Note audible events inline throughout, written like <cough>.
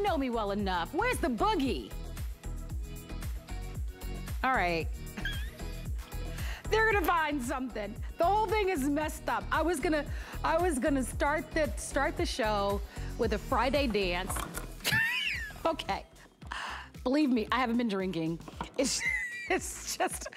know me well enough. Where's the boogie? All right. <laughs> They're gonna find something. The whole thing is messed up. I was gonna, I was gonna start the start the show with a Friday dance. <laughs> okay. Believe me, I haven't been drinking. It's, <laughs> it's just,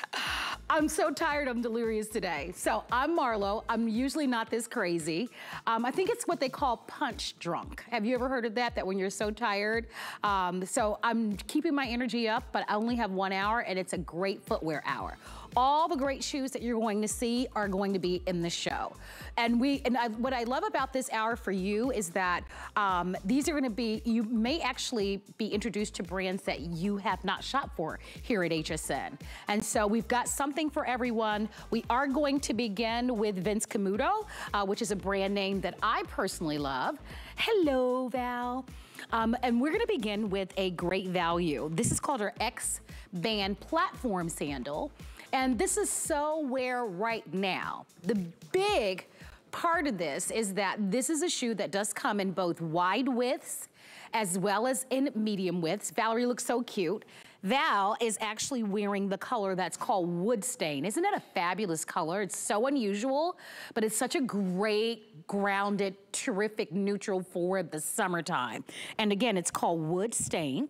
I'm so tired, I'm delirious today. So I'm Marlo, I'm usually not this crazy. Um, I think it's what they call punch drunk. Have you ever heard of that, that when you're so tired? Um, so I'm keeping my energy up, but I only have one hour and it's a great footwear hour. All the great shoes that you're going to see are going to be in the show. And we, and I, what I love about this hour for you is that um, these are gonna be, you may actually be introduced to brands that you have not shopped for here at HSN. And so we've got something for everyone. We are going to begin with Vince Camuto, uh, which is a brand name that I personally love. Hello, Val. Um, and we're gonna begin with a great value. This is called our X-Band Platform Sandal. And this is so wear right now. The big part of this is that this is a shoe that does come in both wide widths as well as in medium widths. Valerie looks so cute. Val is actually wearing the color that's called wood stain. Isn't that a fabulous color? It's so unusual, but it's such a great, grounded, terrific neutral for the summertime. And again, it's called wood stain.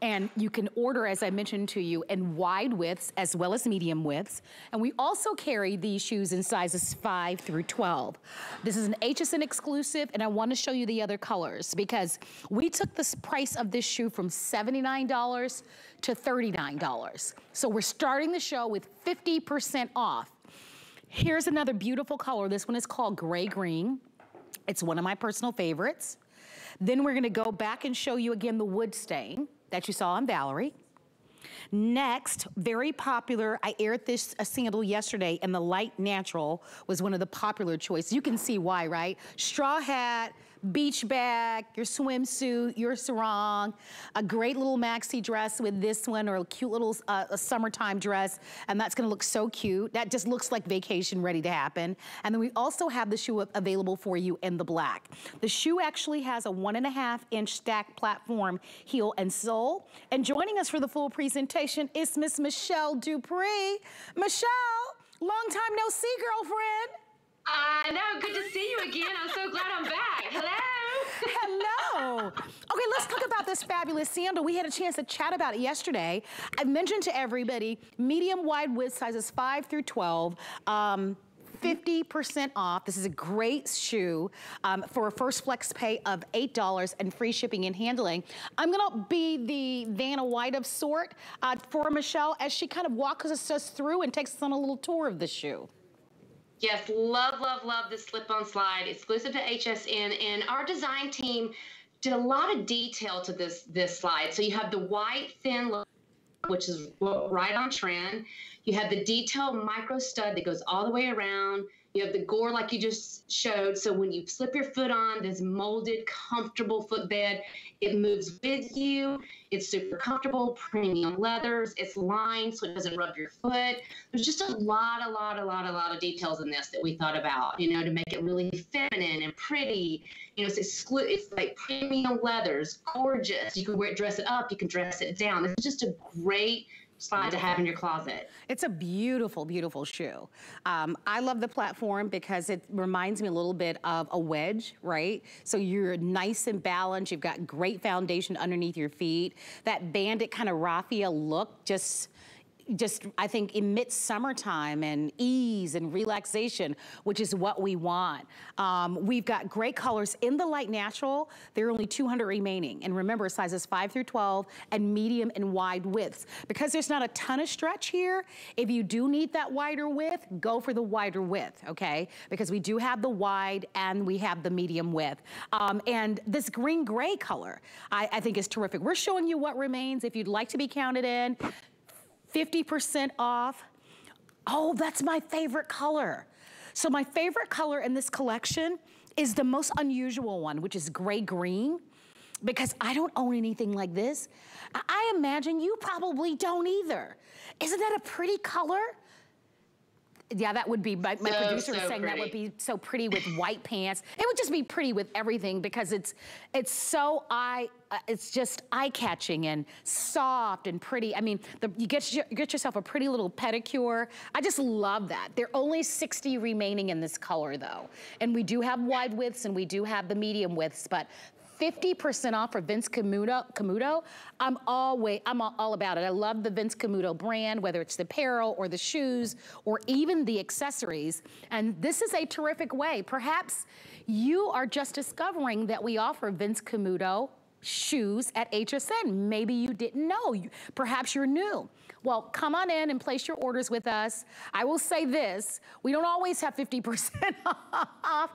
And you can order, as I mentioned to you, in wide widths as well as medium widths. And we also carry these shoes in sizes 5 through 12. This is an HSN exclusive, and I want to show you the other colors because we took the price of this shoe from $79 to $39. So we're starting the show with 50% off. Here's another beautiful color. This one is called gray green. It's one of my personal favorites. Then we're gonna go back and show you again the wood stain that you saw on Valerie. Next, very popular, I aired this a sandal yesterday and the light natural was one of the popular choices. You can see why, right? Straw hat, beach bag, your swimsuit, your sarong, a great little maxi dress with this one or a cute little uh, a summertime dress. And that's gonna look so cute. That just looks like vacation ready to happen. And then we also have the shoe available for you in the black. The shoe actually has a one and a half inch stack platform heel and sole. And joining us for the full presentation is Miss Michelle Dupree. Michelle, long time no see, girlfriend. I know. Good to see you again. I'm so glad I'm back. Hello. Hello. Okay, let's talk about this fabulous sandal. We had a chance to chat about it yesterday. I mentioned to everybody, medium wide width sizes 5 through 12. Um, 50% off. This is a great shoe um, for a first flex pay of $8 and free shipping and handling. I'm gonna be the Vanna White of sort uh, for Michelle as she kind of walks us through and takes us on a little tour of the shoe. Yes, love, love, love the slip-on slide, exclusive to HSN. And our design team did a lot of detail to this this slide. So you have the white thin look, which is right on trend. You have the detailed micro stud that goes all the way around. You have the gore like you just showed. So when you slip your foot on this molded, comfortable footbed, it moves with you. It's super comfortable, premium leathers. It's lined so it doesn't rub your foot. There's just a lot, a lot, a lot, a lot of details in this that we thought about, you know, to make it really feminine and pretty. You know, it's exclu- It's like premium leathers, gorgeous. You can wear it, dress it up. You can dress it down. It's just a great slide to have in your closet. It's a beautiful, beautiful shoe. Um, I love the platform because it reminds me a little bit of a wedge, right? So you're nice and balanced. You've got great foundation underneath your feet. That bandit kind of raffia look just just, I think, emits summertime and ease and relaxation, which is what we want. Um, we've got great colors in the light natural. There are only 200 remaining. And remember, sizes 5 through 12 and medium and wide widths. Because there's not a ton of stretch here, if you do need that wider width, go for the wider width, okay? Because we do have the wide and we have the medium width. Um, and this green gray color, I, I think is terrific. We're showing you what remains. If you'd like to be counted in, 50% off. Oh, that's my favorite color. So my favorite color in this collection is the most unusual one, which is gray green, because I don't own anything like this. I imagine you probably don't either. Isn't that a pretty color? Yeah, that would be, my, my so, producer so was saying pretty. that would be so pretty with white pants. It would just be pretty with everything because it's it's so eye, uh, it's just eye-catching and soft and pretty. I mean, the, you, get, you get yourself a pretty little pedicure. I just love that. There are only 60 remaining in this color though. And we do have wide widths and we do have the medium widths, but 50% off for Vince Camuto. Camuto. I'm always, I'm all about it. I love the Vince Camuto brand, whether it's the apparel or the shoes or even the accessories. And this is a terrific way. Perhaps you are just discovering that we offer Vince Camuto shoes at HSN. Maybe you didn't know. Perhaps you're new. Well, come on in and place your orders with us. I will say this, we don't always have 50% <laughs> off,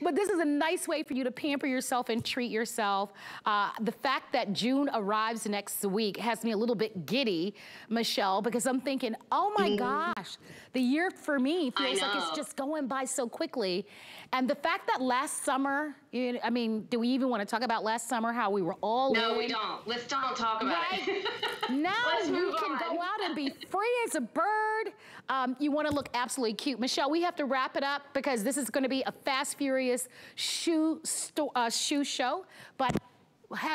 but this is a nice way for you to pamper yourself and treat yourself. Uh, the fact that June arrives next week has me a little bit giddy, Michelle, because I'm thinking, oh my mm. gosh, the year for me feels like it's just going by so quickly. And the fact that last summer, I mean, do we even want to talk about last summer, how we were all No, in? we don't. Let's don't talk about right? it. <laughs> now we can on. go out and be <laughs> free as a bird. Um, you want to look absolutely cute. Michelle, we have to wrap it up because this is going to be a fast, furious shoe, uh, shoe show. But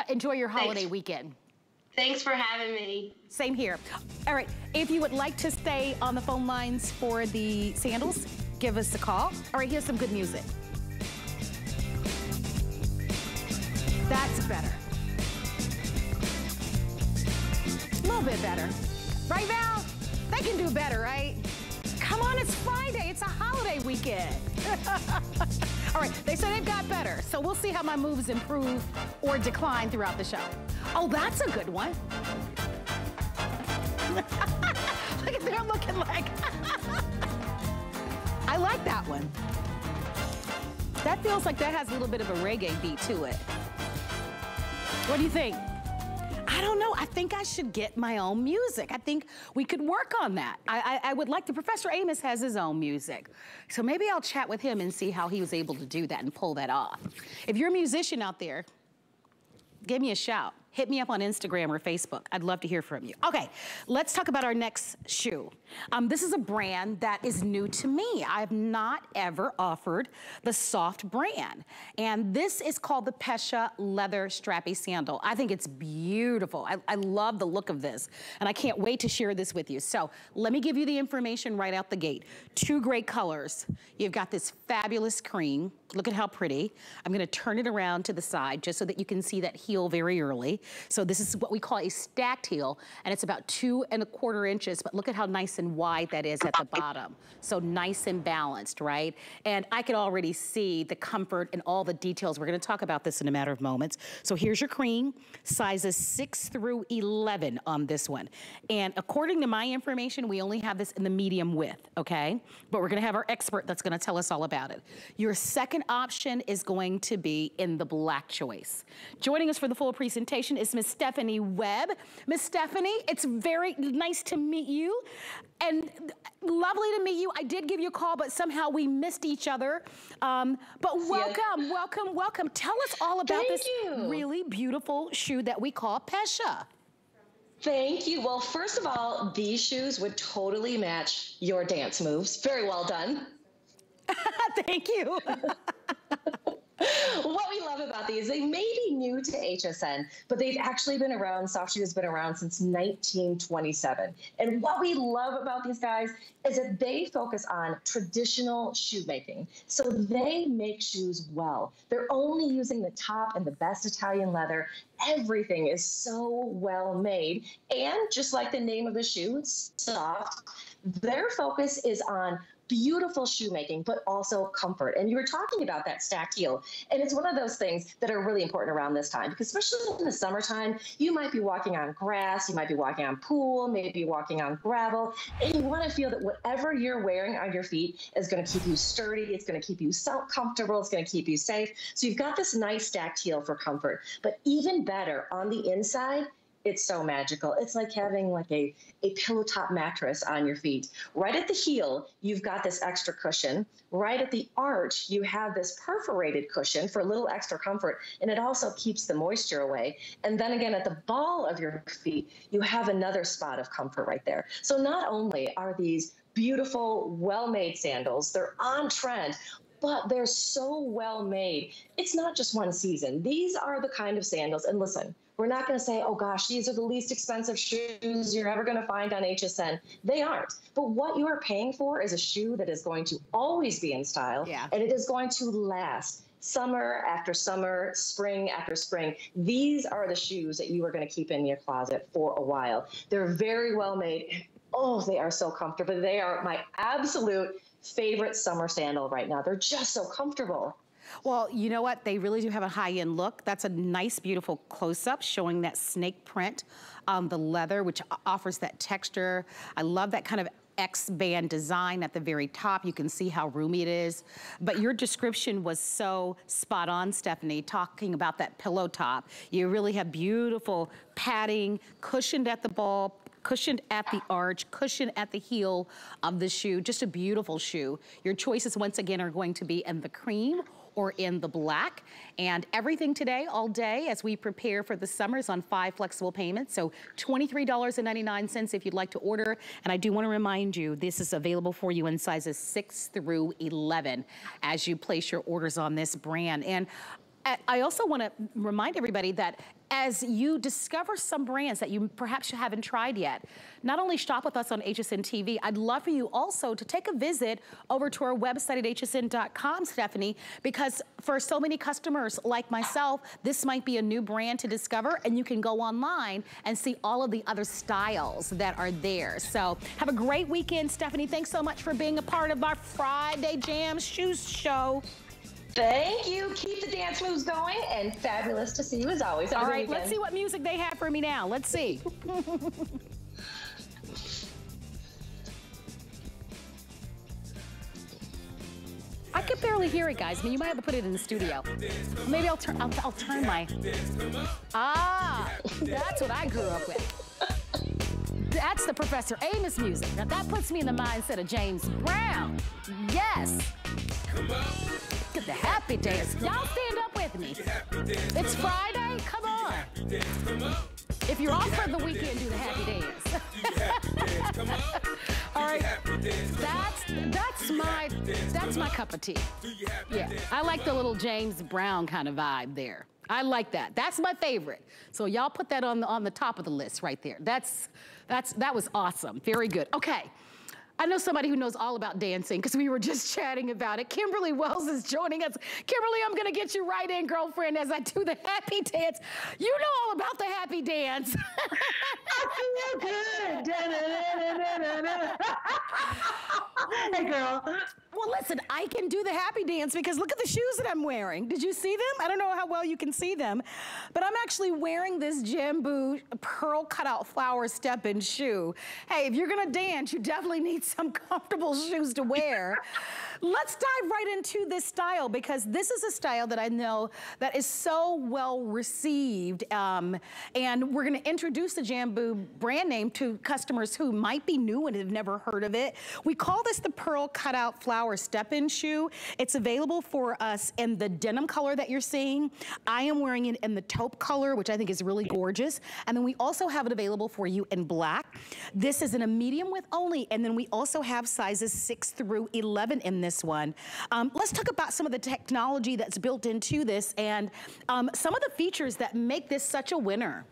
enjoy your holiday Thanks. weekend. Thanks for having me. Same here. All right, if you would like to stay on the phone lines for the sandals, give us a call. All right, here's some good music. That's better. A little bit better. Right, Val? They can do better, right? Come on, it's Friday. It's a holiday weekend. <laughs> All right, they say they've got better. So we'll see how my moves improve or decline throughout the show. Oh, that's a good one. <laughs> Look at they're looking like. <laughs> I like that one. That feels like that has a little bit of a reggae beat to it. What do you think? I don't know. I think I should get my own music. I think we could work on that. I, I, I, would like to. Professor Amos has his own music. So maybe I'll chat with him and see how he was able to do that and pull that off. If you're a musician out there, give me a shout hit me up on Instagram or Facebook. I'd love to hear from you. Okay, let's talk about our next shoe. Um, this is a brand that is new to me. I've not ever offered the Söfft brand. And this is called the Pesha Leather Strappy Sandal. I think it's beautiful. I, I love the look of this. And I can't wait to share this with you. So let me give you the information right out the gate. Two great colors. You've got this fabulous cream. Look at how pretty. I'm gonna turn it around to the side just so that you can see that heel very early. So this is what we call a stacked heel, and it's about two and a quarter inches, but look at how nice and wide that is at the bottom. So nice and balanced, right? And I can already see the comfort and all the details. We're gonna talk about this in a matter of moments. So here's your cream, sizes six through 11 on this one. And according to my information, we only have this in the medium width, okay? But we're gonna have our expert that's gonna tell us all about it. Your second option is going to be in the black choice. Joining us for the full presentation is Miss Stephanie Webb. Miss Stephanie, it's very nice to meet you and lovely to meet you. I did give you a call, but somehow we missed each other. Um, but welcome, welcome, welcome. Tell us all about Thank this you. really beautiful shoe that we call Pesha. Thank you. Well, first of all, these shoes would totally match your dance moves. Very well done. <laughs> Thank you. <laughs> what we love about these, they may be new to HSN, but they've actually been around. Söfft Shoe has been around since 1927. And what we love about these guys is that they focus on traditional shoemaking. So they make shoes well. They're only using the top and the best Italian leather. Everything is so well made. And just like the name of the shoe, soft. Their focus is on beautiful shoemaking, but also comfort. And you were talking about that stacked heel. And it's one of those things that are really important around this time because, especially in the summertime, you might be walking on grass, you might be walking on pool, maybe walking on gravel, and you want to feel that whatever you're wearing on your feet is going to keep you sturdy, it's going to keep you so comfortable, it's going to keep you safe. So you've got this nice stacked heel for comfort. But even better, on the inside, it's so magical. It's like having like a, a pillow top mattress on your feet. Right at the heel, you've got this extra cushion. Right at the arch, you have this perforated cushion for a little extra comfort, and it also keeps the moisture away. And then again, at the ball of your feet, you have another spot of comfort right there. So not only are these beautiful, well made sandals. They're on trend but they're so well made. It's not just one season. These are the kind of sandals. And listen, we're not going to say, oh gosh, these are the least expensive shoes you're ever going to find on HSN. They aren't. But what you are paying for is a shoe that is going to always be in style yeah. and it is going to last summer after summer, spring after spring. These are the shoes that you are going to keep in your closet for a while. They're very well made. Oh, they are so comfortable. They are my absolute favorite summer sandal right now. They're just so comfortable. Well, you know what? They really do have a high-end look. That's a nice, beautiful close-up showing that snake print on the leather, which offers that texture. I love that kind of X-band design at the very top. You can see how roomy it is. But your description was so spot on, Stephanie, talking about that pillow top. You really have beautiful padding, cushioned at the ball, cushioned at the arch, cushioned at the heel of the shoe. Just a beautiful shoe. Your choices, once again, are going to be in the cream or in the black. And everything today, all day, as we prepare for the summers on five flexible payments. So $23.99 if you'd like to order. And I do want to remind you, this is available for you in sizes 6 through 11 as you place your orders on this brand. And I also want to remind everybody that as you discover some brands that you perhaps you haven't tried yet, not only shop with us on HSN TV, I'd love for you also to take a visit over to our website at hsn.com, Stephanie, because for so many customers like myself, this might be a new brand to discover and you can go online and see all of the other styles that are there. So have a great weekend, Stephanie. Thanks so much for being a part of our Friday Jam Shoes Show. Thank you. Keep the dance moves going and fabulous to see you as always. All right, let's see what music they have for me now. Let's see. <laughs> I can barely hear it, guys. I mean, you might have to put it in the studio. Maybe I'll turn. I'll, I'll turn my. Ah, <laughs> that's what I grew up with. That's the Professor Amos music. Now that puts me in the mindset of James Brown. Yes. Come on. Get the happy dance. Y'all stand up with me. It's Friday. Come on. If you're off for the weekend, do the happy dance. <laughs> All right. That's that's my that's my cup of tea. Yeah. I like the little James Brown kind of vibe there. I like that. That's my favorite. So y'all put that on the on the top of the list right there. That's that's that was awesome. Very good. Okay. I know somebody who knows all about dancing because we were just <laughs> chatting about it. Kimberly Wells is joining us. Kimberly, I'm going to get you right in, girlfriend, as I do the happy dance. You know all about the happy dance. I feel good. hey, girl. Well, listen, I can do the happy dance because look at the shoes that I'm wearing. Did you see them? I don't know how well you can see them, but I'm actually wearing this Jambu pearl cutout flower step-in shoe. Hey, if you're gonna dance, you definitely need some comfortable shoes to wear. Let's dive right into this style because this is a style that I know that is so well received. Um, and we're gonna introduce the Jambu brand name to customers who might be new and have never heard of it. We call this the pearl cutout flower step-in shoe. It's available for us in the denim color that you're seeing. I am wearing it in the taupe color, which I think is really gorgeous. And then we also have it available for you in black. This is in a medium width only. And then we also have sizes six through 11 in this one. Um, let's talk about some of the technology that's built into this and um, some of the features that make this such a winner.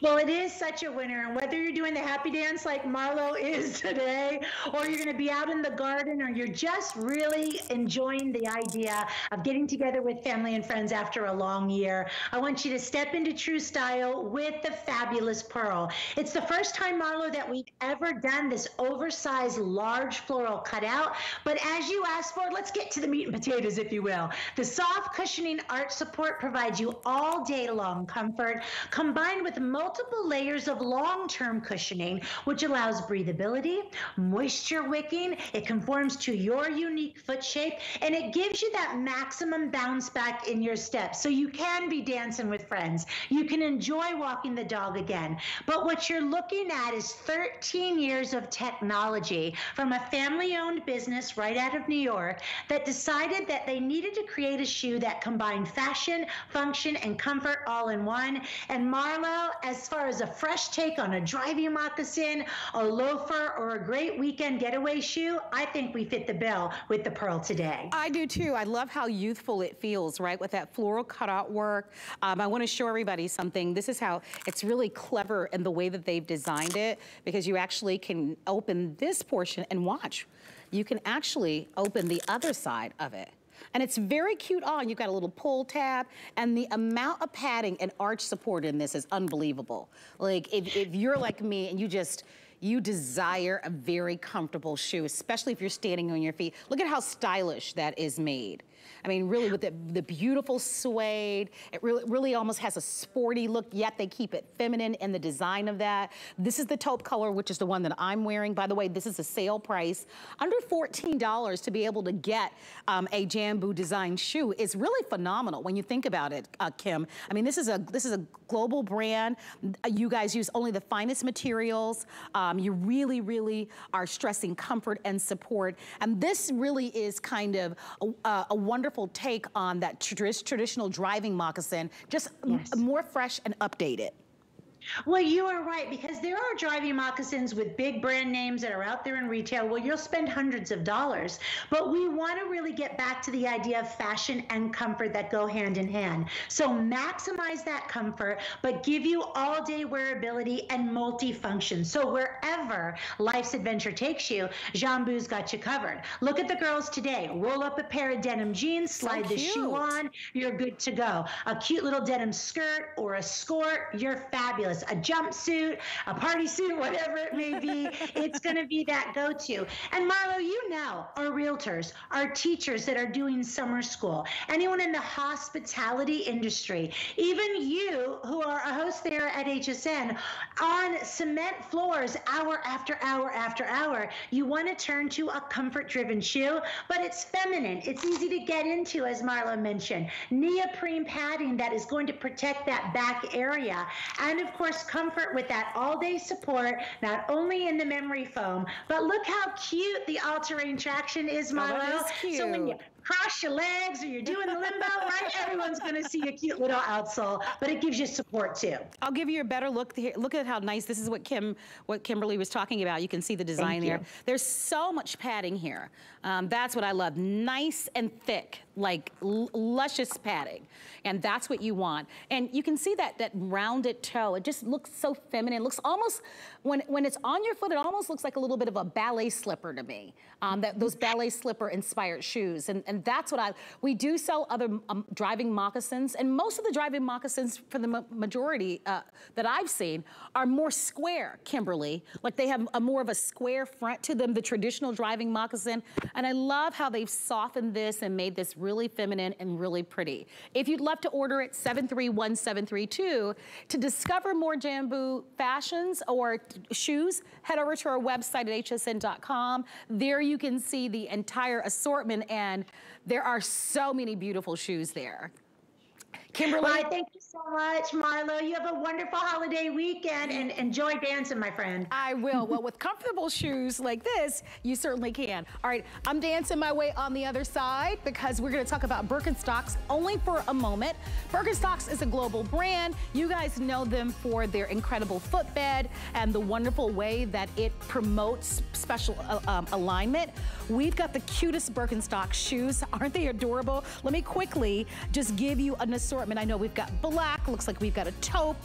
Well, it is such a winner. And whether you're doing the happy dance like Marlo is <laughs> today, or you're going to be out in the garden, or you're just really enjoying the idea of getting together with family and friends after a long year, I want you to step into true style with the fabulous Pearl. It's the first time, Marlo, that we've ever done this oversized large floral cutout. But as you asked for, let's get to the meat and potatoes, if you will. The soft cushioning arch support provides you all day long comfort, combined with multiple layers of long-term cushioning, which allows breathability, moisture wicking, it conforms to your unique foot shape, and it gives you that maximum bounce back in your steps. So you can be dancing with friends. You can enjoy walking the dog again. But what you're looking at is 13 years of technology from a family-owned business right out of New York that decided that they needed to create a shoe that combined fashion, function, and comfort all in one. And Marlo, as far as a fresh take on a driving moccasin, a loafer, or a great weekend getaway shoe, I think we fit the bill with the Pearl today. I do too. I love how youthful it feels, right? With that floral cutout work. Um, I wanna show everybody something. This is how it's really clever in the way that they've designed it because you actually can open this portion and watch. You can actually open the other side of it. And it's very cute on. You've got a little pull tab and the amount of padding and arch support in this is unbelievable. Like if, if you're like me and you just, you desire a very comfortable shoe, especially if you're standing on your feet. Look at how stylish that is made. I mean, really with the, the beautiful suede, it really, really almost has a sporty look, yet they keep it feminine in the design of that. This is the taupe color, which is the one that I'm wearing. By the way, this is a sale price. Under $14 to be able to get um, a Jambu design shoe is really phenomenal when you think about it, uh, Kim. I mean, this is a this is a global brand. You guys use only the finest materials. Um, you really, really are stressing comfort and support. And this really is kind of a, a wonderful take on that traditional driving moccasin, just yes. more fresh and updated. Well, you are right because there are driving moccasins with big brand names that are out there in retail. Well, you'll spend hundreds of dollars, but we want to really get back to the idea of fashion and comfort that go hand in hand. So maximize that comfort, but give you all day wearability and multifunction. So wherever life's adventure takes you, Jambu's got you covered. Look at the girls today. Roll up a pair of denim jeans, slide so the shoe on, you're good to go. A cute little denim skirt or a skirt, you're fabulous a jumpsuit, a party suit, whatever it may be. it's going to be that go to. And Marlo, you know, our realtors, our teachers that are doing summer school, anyone in the hospitality industry, even you who are a host there at HSN on cement floors hour after hour after hour, you want to turn to a comfort driven shoe, but it's feminine. It's easy to get into, as Marlo mentioned. Neoprene padding that is going to protect that back area. And of course, course, comfort with that all-day support, not only in the memory foam, but look how cute the all-terrain traction is, oh, Milo. Oh, is so when you cross your legs or you're doing the limbo, right? <laughs> Everyone's going to see a cute little outsole, but it gives you support too. I'll give you a better look. Here. Look at how nice, this is what Kim, what Kimberly was talking about. You can see the design Thank there. You. There's so much padding here. Um, that's what I love. Nice and thick, like luscious padding. And that's what you want. And you can see that, that rounded toe. It just looks so feminine. It looks almost, when, when it's on your foot, it almost looks like a little bit of a ballet slipper to me. Um, that, those ballet slipper inspired shoes. And, and that's what I, we do sell other um, driving moccasins. And most of the driving moccasins, for the ma majority uh, that I've seen, are more square, Kimberly. Like they have a more of a square front to them, the traditional driving moccasin. And I love how they've softened this and made this really feminine and really pretty. If you'd love to order it, 731732. To discover more Jambu fashions or shoes, head over to our website at hsn.com. There you can see the entire assortment and there are so many beautiful shoes there. Kimberly. Well, thank you so much, Marlo. You have a wonderful holiday weekend and enjoy dancing, my friend. I will. well, with comfortable shoes like this, you certainly can. All right, I'm dancing my way on the other side because we're going to talk about Birkenstocks only for a moment. Birkenstocks is a global brand. You guys know them for their incredible footbed and the wonderful way that it promotes special uh, um, alignment. We've got the cutest Birkenstock shoes. Aren't they adorable? Let me quickly just give you an assortment. I know we've got looks like we've got a taupe,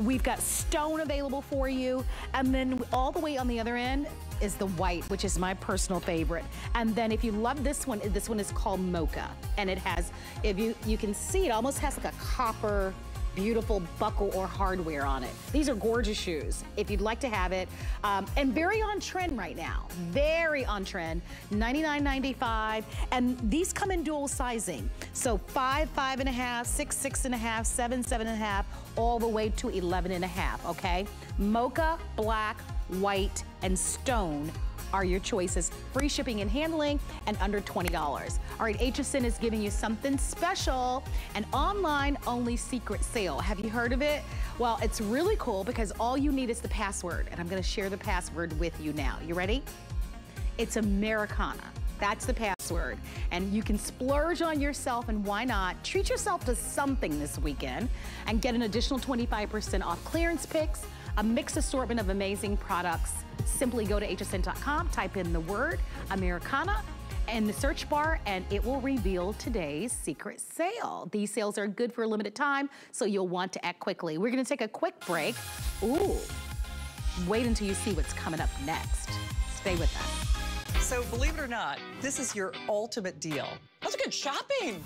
We've got stone available for you. And then all the way on the other end is the white, which is my personal favorite. And then if you love this one, this one is called Mocha. And it has, if you, you can see, it almost has like a copper beautiful buckle or hardware on it. These are gorgeous shoes if you'd like to have it. Um, and very on trend right now. Very on trend. $99.95. And these come in dual sizing. So five, five and a half, six, six and a half, seven, seven and a half, all the way to 11 and a half, okay? Mocha, black, white, and stone are your choices. Free shipping and handling and under $20. All right, HSN is giving you something special, an online only secret sale. Have you heard of it? Well, it's really cool because all you need is the password and I'm gonna share the password with you now. You ready? It's Americana. That's the password. And you can splurge on yourself and why not? Treat yourself to something this weekend and get an additional 25% off clearance picks, a mix assortment of amazing products. Simply go to hsn.com, type in the word Americana in the search bar and it will reveal today's secret sale. These sales are good for a limited time, so you'll want to act quickly. We're gonna take a quick break. Ooh, wait until you see what's coming up next. Stay with us. So believe it or not, this is your ultimate deal. That's a good shopping.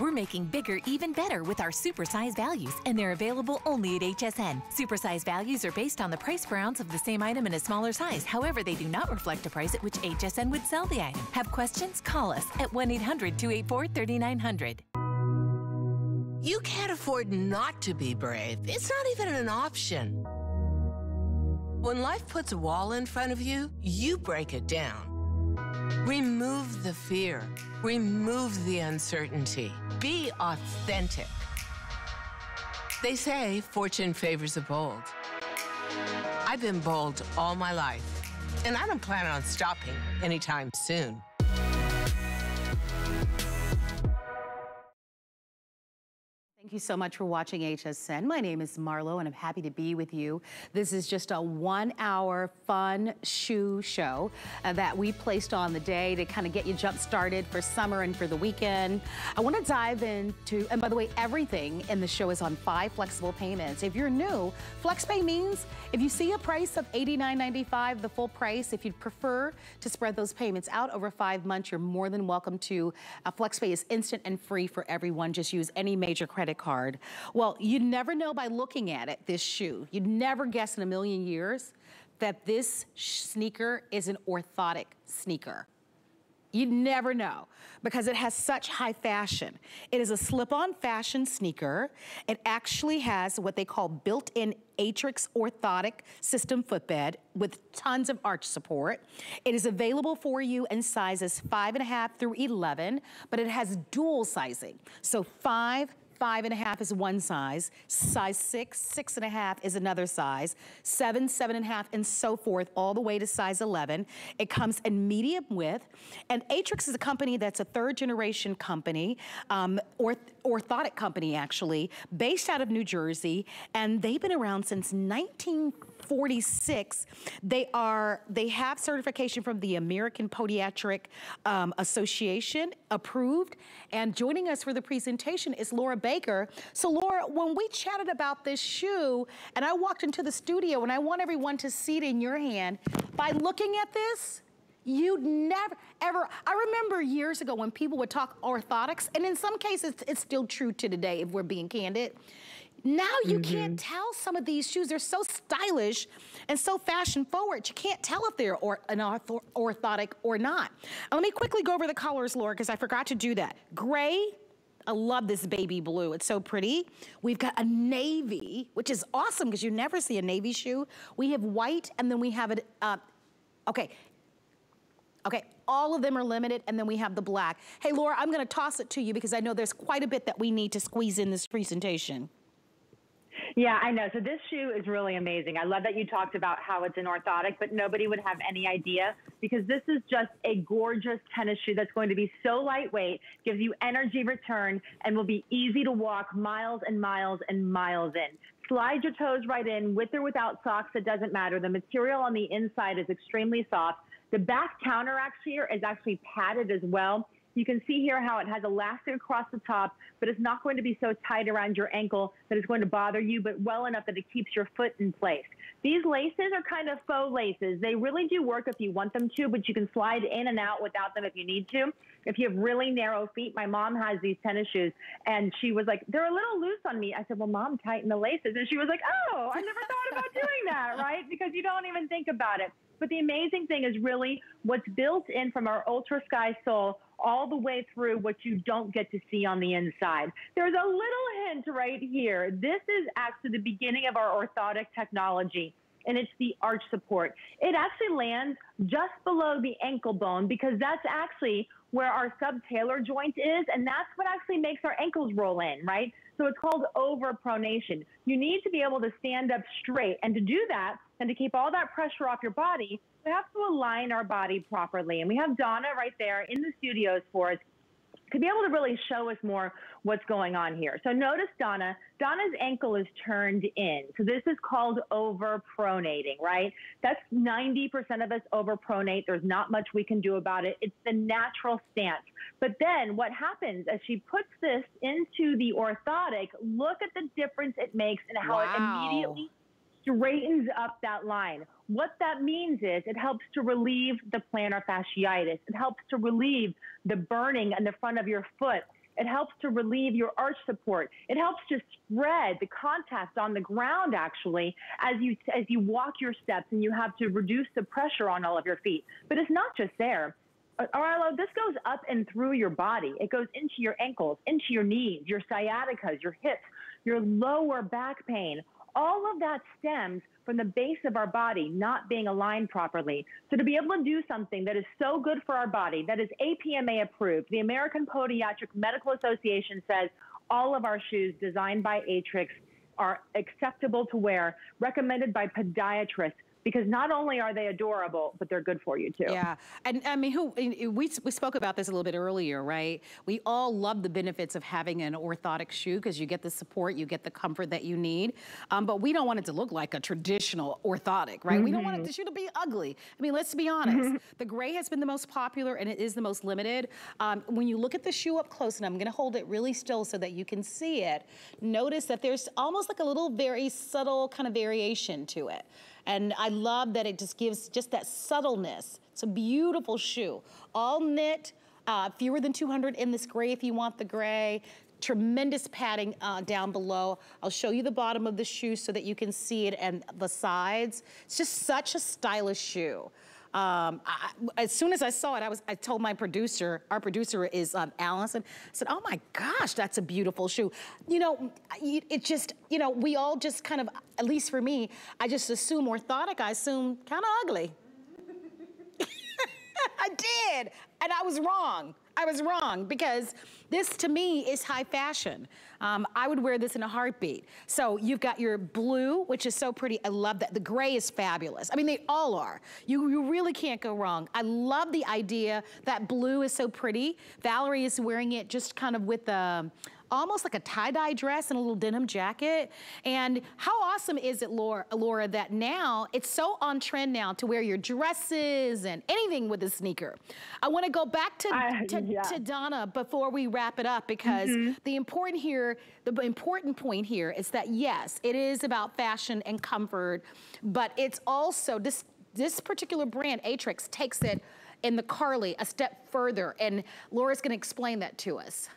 We're making bigger even better with our supersize values, and they're available only at HSN. Supersize values are based on the price per ounce of the same item in a smaller size. However, they do not reflect a price at which HSN would sell the item. Have questions? Call us at 1 800 284 3900. You can't afford not to be brave. It's not even an option. When life puts a wall in front of you, you break it down. Remove the fear. Remove the uncertainty. Be authentic. They say fortune favors the bold. I've been bold all my life, and I don't plan on stopping anytime soon. You so much for watching HSN. My name is Marlo and I'm happy to be with you. This is just a one hour fun shoe show uh, that we placed on the day to kind of get you jump started for summer and for the weekend. I want to dive into, and by the way, everything in the show is on five flexible payments. If you're new, FlexPay means if you see a price of $89.95, the full price, if you'd prefer to spread those payments out over five months, you're more than welcome to. Uh, FlexPay is instant and free for everyone. Just use any major credit card. Well, you'd never know by looking at it, this shoe. You'd never guess in a million years that this sneaker is an orthotic sneaker. You'd never know because it has such high fashion. It is a slip-on fashion sneaker. It actually has what they call built-in Aetrex orthotic system footbed with tons of arch support. It is available for you in sizes five and a half through 11, but it has dual sizing. So five, Five and a half is one size. Size six, six and a half is another size. Seven, seven and a half, and so forth, all the way to size 11. It comes in medium width. And Aetrex is a company that's a third generation company, um, orth orthotic company actually, based out of New Jersey. And they've been around since 1946. They are, they have certification from the American Podiatric um, Association approved. And joining us for the presentation is Laura Baker. So Laura, when we chatted about this shoe and I walked into the studio and I want everyone to see it in your hand, by looking at this, You'd never, ever, I remember years ago when people would talk orthotics, and in some cases, it's still true to today if we're being candid. Now you mm -hmm. can't tell some of these shoes, they're so stylish and so fashion forward, you can't tell if they're or, an ortho orthotic or not. Now, let me quickly go over the colors, Laura, because I forgot to do that. Gray, I love this baby blue. It's so pretty. We've got a navy, which is awesome because you never see a navy shoe. We have white and then we have it, uh, okay, Okay, all of them are limited, and then we have the black. Hey, Laura, I'm gonna toss it to you because I know there's quite a bit that we need to squeeze in this presentation. Yeah, I know. So this shoe is really amazing. I love that you talked about how it's an orthotic, but nobody would have any idea because this is just a gorgeous tennis shoe that's going to be so lightweight, gives you energy return, and will be easy to walk miles and miles and miles in. Slide your toes right in with or without socks, it doesn't matter. The material on the inside is extremely soft. The back counter actually is actually padded as well. You can see here how it has elastic across the top, but it's not going to be so tight around your ankle that it's going to bother you, but well enough that it keeps your foot in place. These laces are kind of faux laces. They really do work if you want them to, but you can slide in and out without them if you need to. If you have really narrow feet, my mom has these tennis shoes, and she was like, they're a little loose on me. I said, well, mom, tighten the laces. And she was like, oh, I never thought about doing that, <laughs> right? Because you don't even think about it. But the amazing thing is really what's built in from our Ultra Sky sole all the way through what you don't get to see on the inside. There's a little hint right here. This is actually the beginning of our orthotic technology. and it's the arch support. It actually lands just below the ankle bone because that's actually where our subtalar joint is, and that's what actually makes our ankles roll in, right? So it's called overpronation. You need to be able to stand up straight, and to do that, and to keep all that pressure off your body, we have to align our body properly. And we have Donna right there in the studios for us to be able to really show us more what's going on here. So notice Donna, Donna's ankle is turned in. So this is called overpronating, right? That's 90% of us overpronate. There's not much we can do about it. It's the natural stance. But then what happens as she puts this into the orthotic, look at the difference it makes and how wow. it immediately straightens up that line. What that means is it helps to relieve the plantar fasciitis. It helps to relieve the burning in the front of your foot. It helps to relieve your arch support. It helps to spread the contact on the ground actually as you as you walk your steps and you have to reduce the pressure on all of your feet. But it's not just there. Uh, Marlo, this goes up and through your body. It goes into your ankles, into your knees, your sciaticas, your hips, your lower back pain, all of that stems from the base of our body not being aligned properly. So to be able to do something that is so good for our body, that is APMA approved, the American Podiatric Medical Association says all of our shoes designed by Aetrex are acceptable to wear, recommended by podiatrists because not only are they adorable, but they're good for you too. Yeah, and I mean, who we, we spoke about this a little bit earlier, right? We all love the benefits of having an orthotic shoe because you get the support, you get the comfort that you need, um, but we don't want it to look like a traditional orthotic, right? Mm -hmm. We don't want it, the shoe to be ugly. I mean, let's be honest. the gray has been the most popular and it is the most limited. Um, when you look at the shoe up close, and I'm gonna hold it really still so that you can see it, notice that there's almost like a little very subtle kind of variation to it. And I love that it just gives just that subtleness. It's a beautiful shoe. All knit, uh, fewer than 200 in this gray if you want the gray. Tremendous padding uh, down below. I'll show you the bottom of the shoe so that you can see it and the sides. It's just such a stylish shoe. Um, I, as soon as I saw it, I was I told my producer, our producer is um, Allison, I said, oh my gosh, that's a beautiful shoe. You know, it just, you know, we all just kind of, at least for me, I just assume orthotic, I assume kind of ugly. I did, and I was wrong. I was wrong because this to me is high fashion. Um, I would wear this in a heartbeat. So you've got your blue, which is so pretty. I love that. The gray is fabulous. I mean, they all are. You, you really can't go wrong. I love the idea that blue is so pretty. Valerie is wearing it just kind of with the, almost like a tie-dye dress and a little denim jacket. And how awesome is it, Laura, Laura, that now it's so on trend now to wear your dresses and anything with a sneaker. I wanna go back to, uh, to, yeah. to, Donna before we wrap it up because mm -hmm. the important here, the important point here is that yes, it is about fashion and comfort, but it's also, this, this particular brand, Aetrex, takes it in the Carly a step further. And Laura's gonna explain that to us.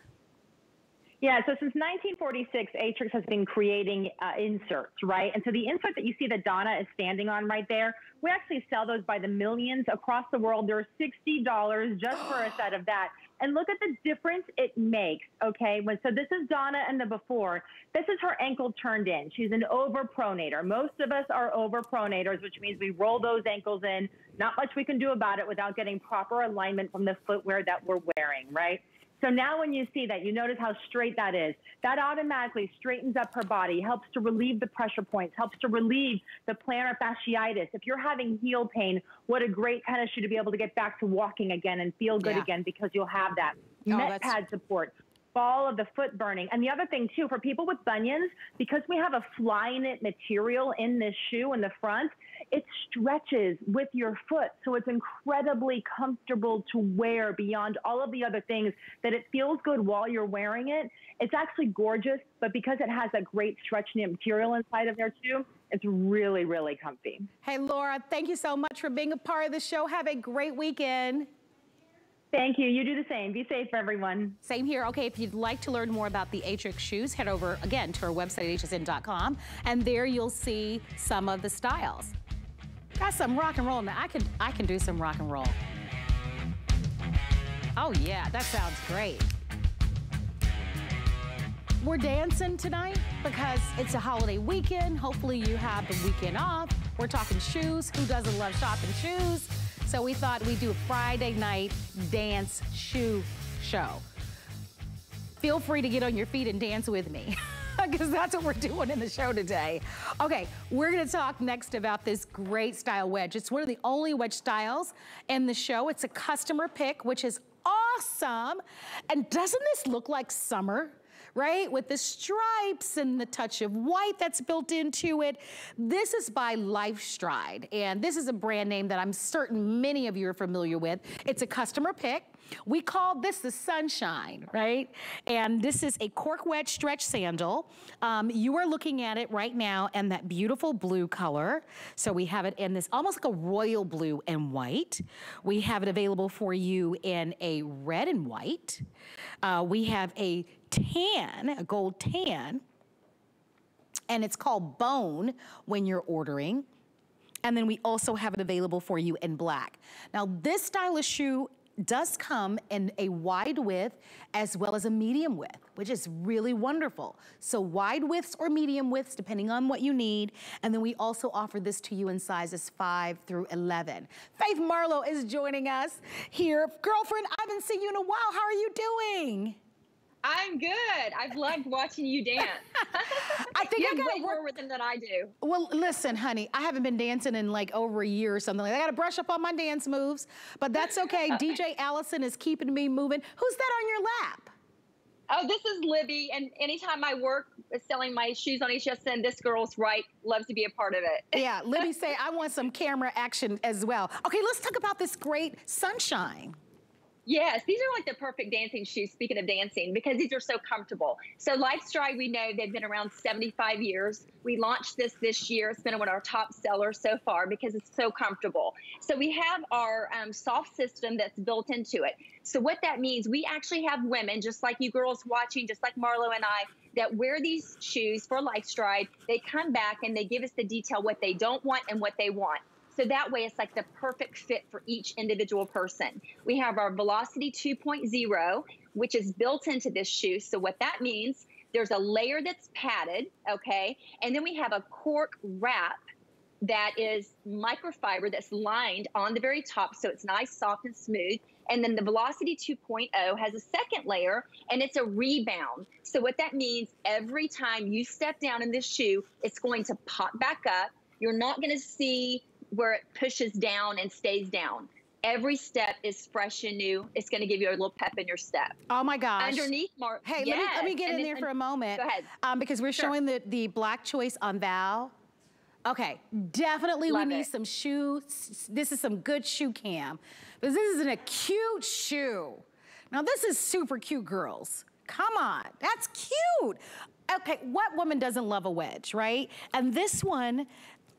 Yeah, so since 1946, Aetrex has been creating uh, inserts, right? And so the insert that you see that Donna is standing on right there, we actually sell those by the millions across the world. They're $60 just for a <gasps> set of that. And look at the difference it makes, okay? When, so this is Donna and the before. This is her ankle turned in. She's an overpronator. Most of us are overpronators, which means we roll those ankles in. Not much we can do about it without getting proper alignment from the footwear that we're wearing, right? So now when you see that, you notice how straight that is. That automatically straightens up her body, helps to relieve the pressure points, helps to relieve the plantar fasciitis. If you're having heel pain, what a great tennis shoe to be able to get back to walking again and feel good yeah. again because you'll have that. Oh, Met pad support, fall of the foot burning. And the other thing too, for people with bunions, because we have a fly knit material in this shoe in the front, it stretches with your foot. So it's incredibly comfortable to wear beyond all of the other things that it feels good while you're wearing it. It's actually gorgeous, but because it has a great stretch knit material inside of there too, it's really, really comfy. Hey, Laura, thank you so much for being a part of the show. Have a great weekend. Thank you. You do the same. Be safe, everyone. Same here. Okay, if you'd like to learn more about the Aetrex shoes, head over again to our website, hsn.com, and there you'll see some of the styles. Got some rock and roll now. I can, I can do some rock and roll. Oh yeah, that sounds great. We're dancing tonight because it's a holiday weekend. Hopefully you have the weekend off We're talking shoes. Who doesn't love shopping shoes? So we thought we'd do a Friday night dance shoe show. Feel free to get on your feet and dance with me. <laughs> because that's what we're doing in the show today. Okay, we're gonna talk next about this great style wedge. It's one of the only wedge styles in the show. It's a customer pick, which is awesome. And doesn't this look like summer? Right? With the stripes and the touch of white that's built into it. This is by LifeStride, and this is a brand name that I'm certain many of you are familiar with. It's a customer pick. We call this the sunshine, right? And this is a cork wedge stretch sandal. Um, you are looking at it right now and that beautiful blue color. So we have it in this almost like a royal blue and white. We have it available for you in a red and white. Uh, we have a tan, a gold tan, and it's called Bone when you're ordering. And then we also have it available for you in black. Now, this stylish shoe does come in a wide width as well as a medium width, which is really wonderful. So wide widths or medium widths, depending on what you need. And then we also offer this to you in sizes five through 11. Faith Marlowe is joining us here. Girlfriend, I haven't seen you in a while. How are you doing? I'm good. I've loved watching you dance. <laughs> I think you I got way more rhythm than I do. Well, listen, honey, I haven't been dancing in like over a year or something. Like that. I got to brush up on my dance moves, but that's okay. <laughs> DJ Allison is keeping me moving. Who's that on your lap? Oh, this is Libby, and anytime I work uh, selling my shoes on HSN, this girl's right, loves to be a part of it. <laughs> Yeah, Libby say, I want some camera action as well. Okay, let's talk about this great sunshine. Yes, these are like the perfect dancing shoes, speaking of dancing, because these are so comfortable. So LifeStride, we know they've been around 75 years. We launched this this year. It's been one of our top sellers so far because it's so comfortable. So we have our um, soft system that's built into it. So what that means, we actually have women, just like you girls watching, just like Marlo and I, that wear these shoes for LifeStride. They come back and they give us the detail what they don't want and what they want. So that way it's like the perfect fit for each individual person. We have our Velocity 2.0, which is built into this shoe. So what that means, there's a layer that's padded, okay? And then we have a cork wrap that is microfiber that's lined on the very top so it's nice, soft, and smooth. And then the Velocity 2.0 has a second layer and it's a rebound. So, what that means, every time you step down in this shoe, it's going to pop back up. You're not going to see where it pushes down and stays down. Every step is fresh and new. It's going to give you a little pep in your step. Oh my gosh! Underneath, Mark. Hey, yes. let, me, let me get and in there for a moment. Go ahead. Um, because we're sure. showing the the black choice on Val. Okay, definitely Love we need it. some shoes. This is some good shoe cam. Because this is an a cute shoe. Now this is super cute, girls. Come on, that's cute. Okay, what woman doesn't love a wedge, right? And this one,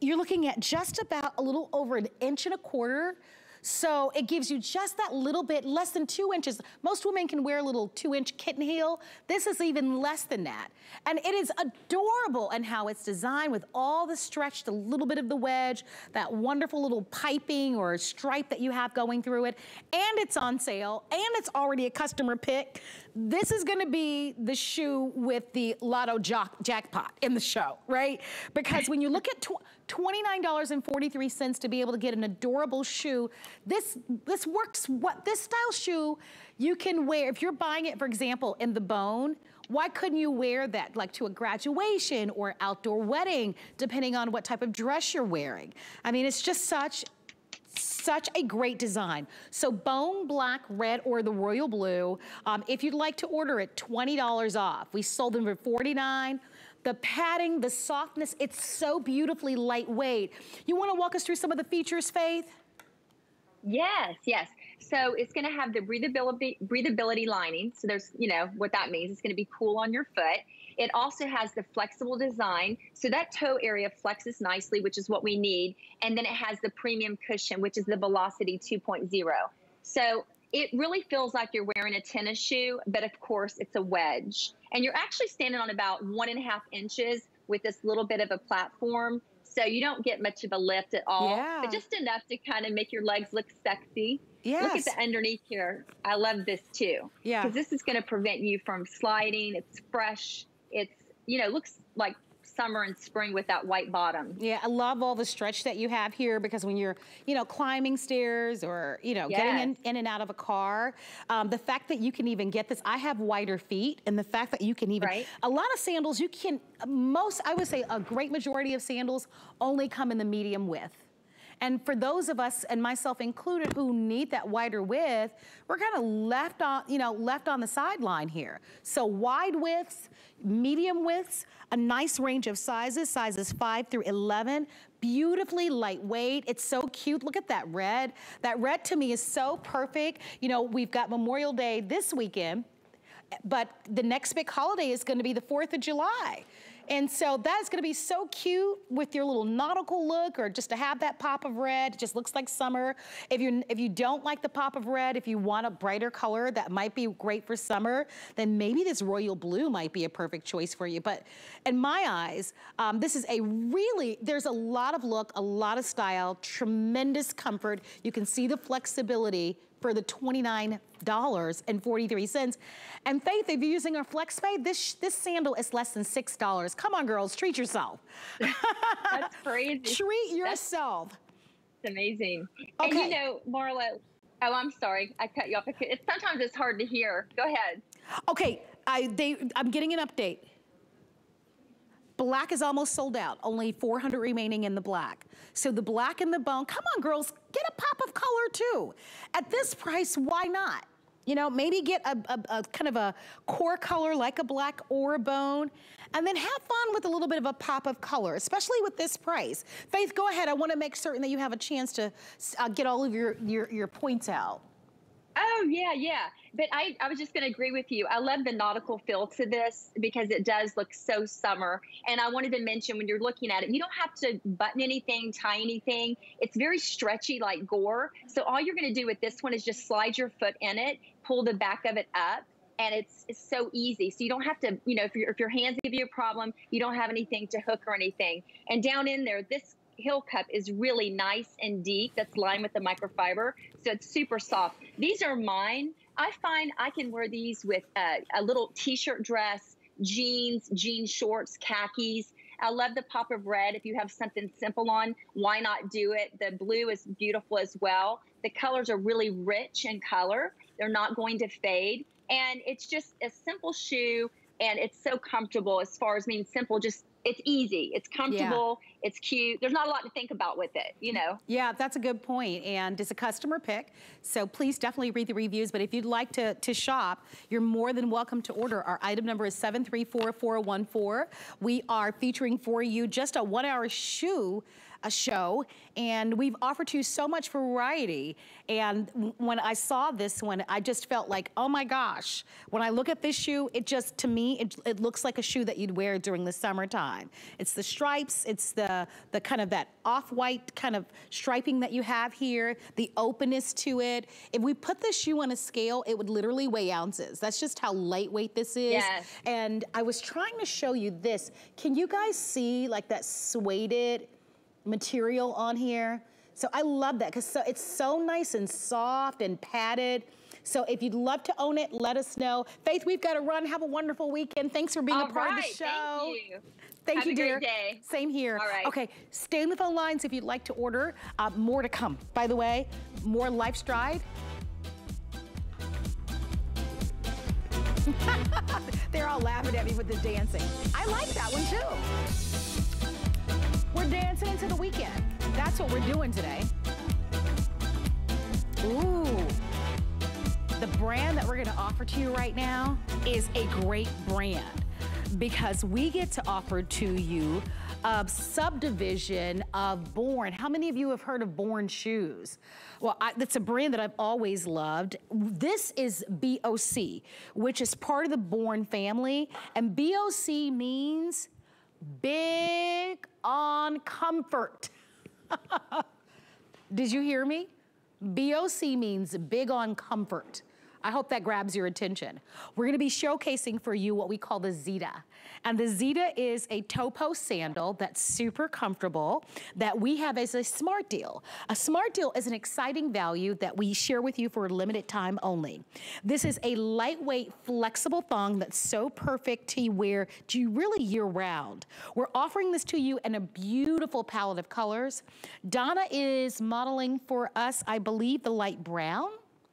you're looking at just about a little over an inch and a quarter. So it gives you just that little bit, less than two inches. Most women can wear a little two inch kitten heel. This is even less than that. And it is adorable in how it's designed with all the stretched, a little bit of the wedge, that wonderful little piping or stripe that you have going through it. And it's on sale, and it's already a customer pick. This is gonna be the shoe with the lotto jackpot in the show, right? Because when you look at $29.43 to be able to get an adorable shoe, this, this works, what this style shoe, you can wear, if you're buying it, for example, in the bone, why couldn't you wear that like to a graduation or outdoor wedding, depending on what type of dress you're wearing? I mean, it's just such such a great design. So bone black, red, or the royal blue. Um, if you'd like to order it, $20 off. We sold them for 49 the padding, the softness, it's so beautifully lightweight. You wanna walk us through some of the features, Faith? Yes, yes. So it's going to have the breathability breathability lining. So there's, you know, what that means. It's going to be cool on your foot. It also has the flexible design. So that toe area flexes nicely, which is what we need. And then it has the premium cushion, which is the Velocity 2.0. So it really feels like you're wearing a tennis shoe, but of course it's a wedge. And you're actually standing on about one and a half inches with this little bit of a platform. So you don't get much of a lift at all, Yeah. but just enough to kind of make your legs look sexy. Look at the underneath here. I love this too. Yeah. Because this is going to prevent you from sliding. It's fresh. It's, you know, looks like summer and spring with that white bottom. Yeah, I love all the stretch that you have here because when you're, you know, climbing stairs or, you know, yes. getting in, in, and out of a car, um, the fact that you can even get this, I have wider feet and the fact that you can even, right. a lot of sandals you can, most, I would say a great majority of sandals only come in the medium width. And for those of us, and myself included, who need that wider width, we're kind of left on, you know, left on the sideline here. So wide widths, medium widths, a nice range of sizes, sizes 5 through 11, beautifully lightweight. It's so cute. Look at that red. That red to me is so perfect. You know, we've got Memorial Day this weekend, but the next big holiday is gonna be the 4th of July. And so that's gonna be so cute with your little nautical look or just to have that pop of red. It just looks like summer. If you if you don't like the pop of red, if you want a brighter color that might be great for summer, then maybe this royal blue might be a perfect choice for you. But in my eyes, um, this is a really, there's a lot of look, a lot of style, tremendous comfort. You can see the flexibility for the $29.43. And Faith, if you're using our FlexPay, this, this sandal is less than $6. Come on, girls, treat yourself. <laughs> That's crazy. treat yourself. That's amazing. Okay. And you know, Marla, oh, I'm sorry. I cut you off. It's, sometimes it's hard to hear. Go ahead. Okay, I, they, I'm getting an update. Black is almost sold out, only 400 remaining in the black. So the black and the bone, come on girls, get a pop of color too. At this price, why not? You know, maybe get a, a, a, kind of a core color like a black or a bone, and then have fun with a little bit of a pop of color, especially with this price. Faith, go ahead. I want to make certain that you have a chance to uh, get all of your, your, your points out. Oh, yeah, yeah. But I, I was just going to agree with you. I love the nautical feel to this because it does look so summer. And I wanted to mention when you're looking at it, you don't have to button anything, tie anything. It's very stretchy like gore. So all you're going to do with this one is just slide your foot in it, pull the back of it up, and it's, it's so easy. So you don't have to, you know, if, if your hands give you a problem, you don't have anything to hook or anything. And down in there, this heel cup is really nice and deep. That's lined with the microfiber, so it's super soft. These are mine. I find I can wear these with a, a little t-shirt dress, jeans, jean shorts, khakis. I love the pop of red. If you have something simple on, why not do it? The blue is beautiful as well. The colors are really rich in color. They're not going to fade. And it's just a simple shoe and it's so comfortable as far as being simple, just it's easy, it's comfortable, yeah. it's cute. There's not a lot to think about with it, you know? Yeah, that's a good point. And it's a customer pick. So please definitely read the reviews. But if you'd like to, to shop, you're more than welcome to order. Our item number is 734414. We are featuring for you just a one hour shoe a show and we've offered to you so much variety. And when I saw this one, I just felt like, oh my gosh, when I look at this shoe, it just, to me, it, it looks like a shoe that you'd wear during the summertime. It's the stripes, it's the, the kind of that off-white kind of striping that you have here, the openness to it. If we put this shoe on a scale, it would literally weigh ounces. That's just how lightweight this is. Yes. And I was trying to show you this. Can you guys see like that suede material on here. So I love that because so, it's so nice and soft and padded. So if you'd love to own it, let us know. Faith, we've got to run. Have a wonderful weekend. Thanks for being All a part right, of the show. Thank you. Thank Have you, dear. day. Same here. All right. Okay, stay in the phone lines if you'd like to order. Uh, more to come. By the way, more LifeStride. <laughs> They're all laughing at me with the dancing. I like that one too. We're dancing into the weekend. That's what we're doing today. Ooh. The brand that we're gonna offer to you right now is a great brand because we get to offer to you a subdivision of Born. How many of you have heard of Born Shoes? Well, I, that's a brand that I've always loved. This is BOC, which is part of the Born family. And BOC means big on comfort. <laughs> Did you hear me? BOC means big on comfort. I hope that grabs your attention. We're gonna be showcasing for you what we call the Zeta. And the Zeta is a toe post sandal that's super comfortable that we have as a smart deal. A smart deal is an exciting value that we share with you for a limited time only. This is a lightweight, flexible thong that's so perfect to wear to you really year round. We're offering this to you in a beautiful palette of colors. Donna is modeling for us, I believe, the light brown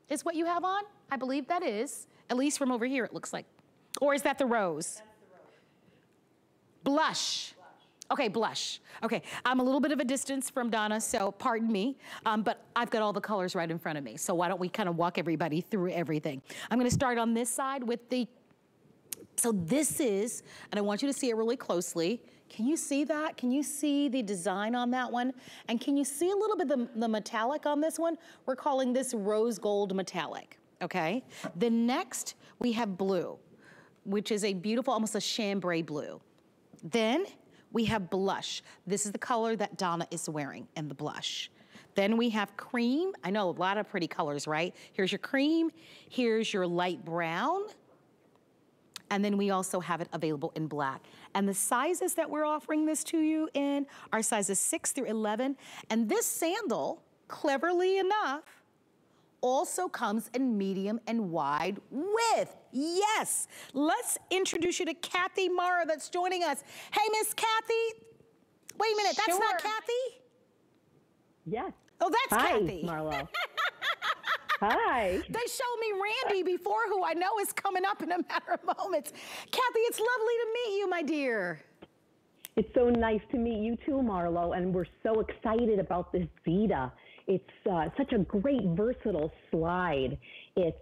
is what you have on. I believe that is. At least from over here, it looks like. Or is that the rose? Blush. Okay, blush. Okay, I'm a little bit of a distance from Donna, so pardon me, um, but I've got all the colors right in front of me. So why don't we kind of walk everybody through everything. I'm gonna start on this side with the, so this is, and I want you to see it really closely. Can you see that? Can you see the design on that one? And can you see a little bit the, the metallic on this one? We're calling this rose gold metallic, okay? The next, we have blue, which is a beautiful, almost a chambray blue. Then we have blush. This is the color that Donna is wearing in the blush. Then we have cream. I know a lot of pretty colors, right? Here's your cream. Here's your light brown. And then we also have it available in black. And the sizes that we're offering this to you in are sizes 6 through 11. And this sandal, cleverly enough, also comes in medium and wide width. Yes, let's introduce you to Kathy Mara that's joining us. Hey, Miss Kathy. Wait a minute, that's Sure. not Kathy? Yes. Oh, that's Hi, Kathy. Marlo. <laughs> Hi. They showed me Randy before, who I know is coming up in a matter of moments. Kathy, it's lovely to meet you, my dear. It's so nice to meet you too, Marlo, and we're so excited about this Vita. It's uh, such a great, versatile slide. It's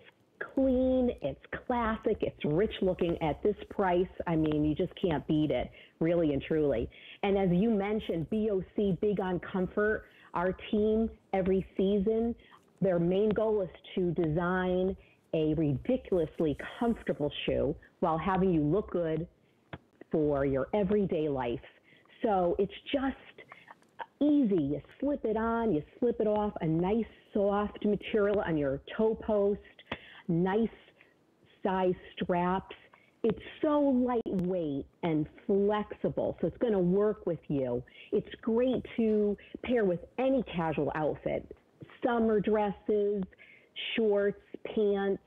clean, it's classic, it's rich looking at this price. I mean, you just can't beat it, really and truly. And as you mentioned, BOC, big on comfort. Our team, every season, their main goal is to design a ridiculously comfortable shoe while having you look good for your everyday life. So it's just easy. You slip it on, you slip it off, a nice soft material on your toe post, nice size straps. It's so lightweight and flexible, so it's going to work with you. It's great to pair with any casual outfit summer dresses, shorts, pants,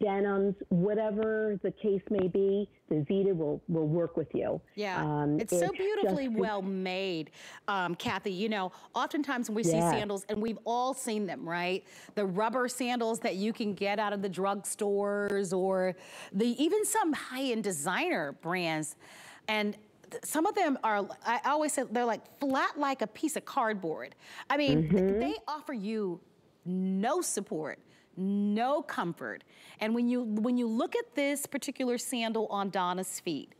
denims, whatever the case may be, the Zeta will, will work with you. Yeah, Um, it's, so beautifully just- well made, um, Kathy. You know, oftentimes when we see sandals, and we've all seen them, right? The rubber sandals that you can get out of the drugstores, or the even some high-end designer brands, and some of them are. I always say they're like flat, like a piece of cardboard. I mean, th- Mhm. they offer you no support no comfort and when you when you look at this particular sandal on donna's feet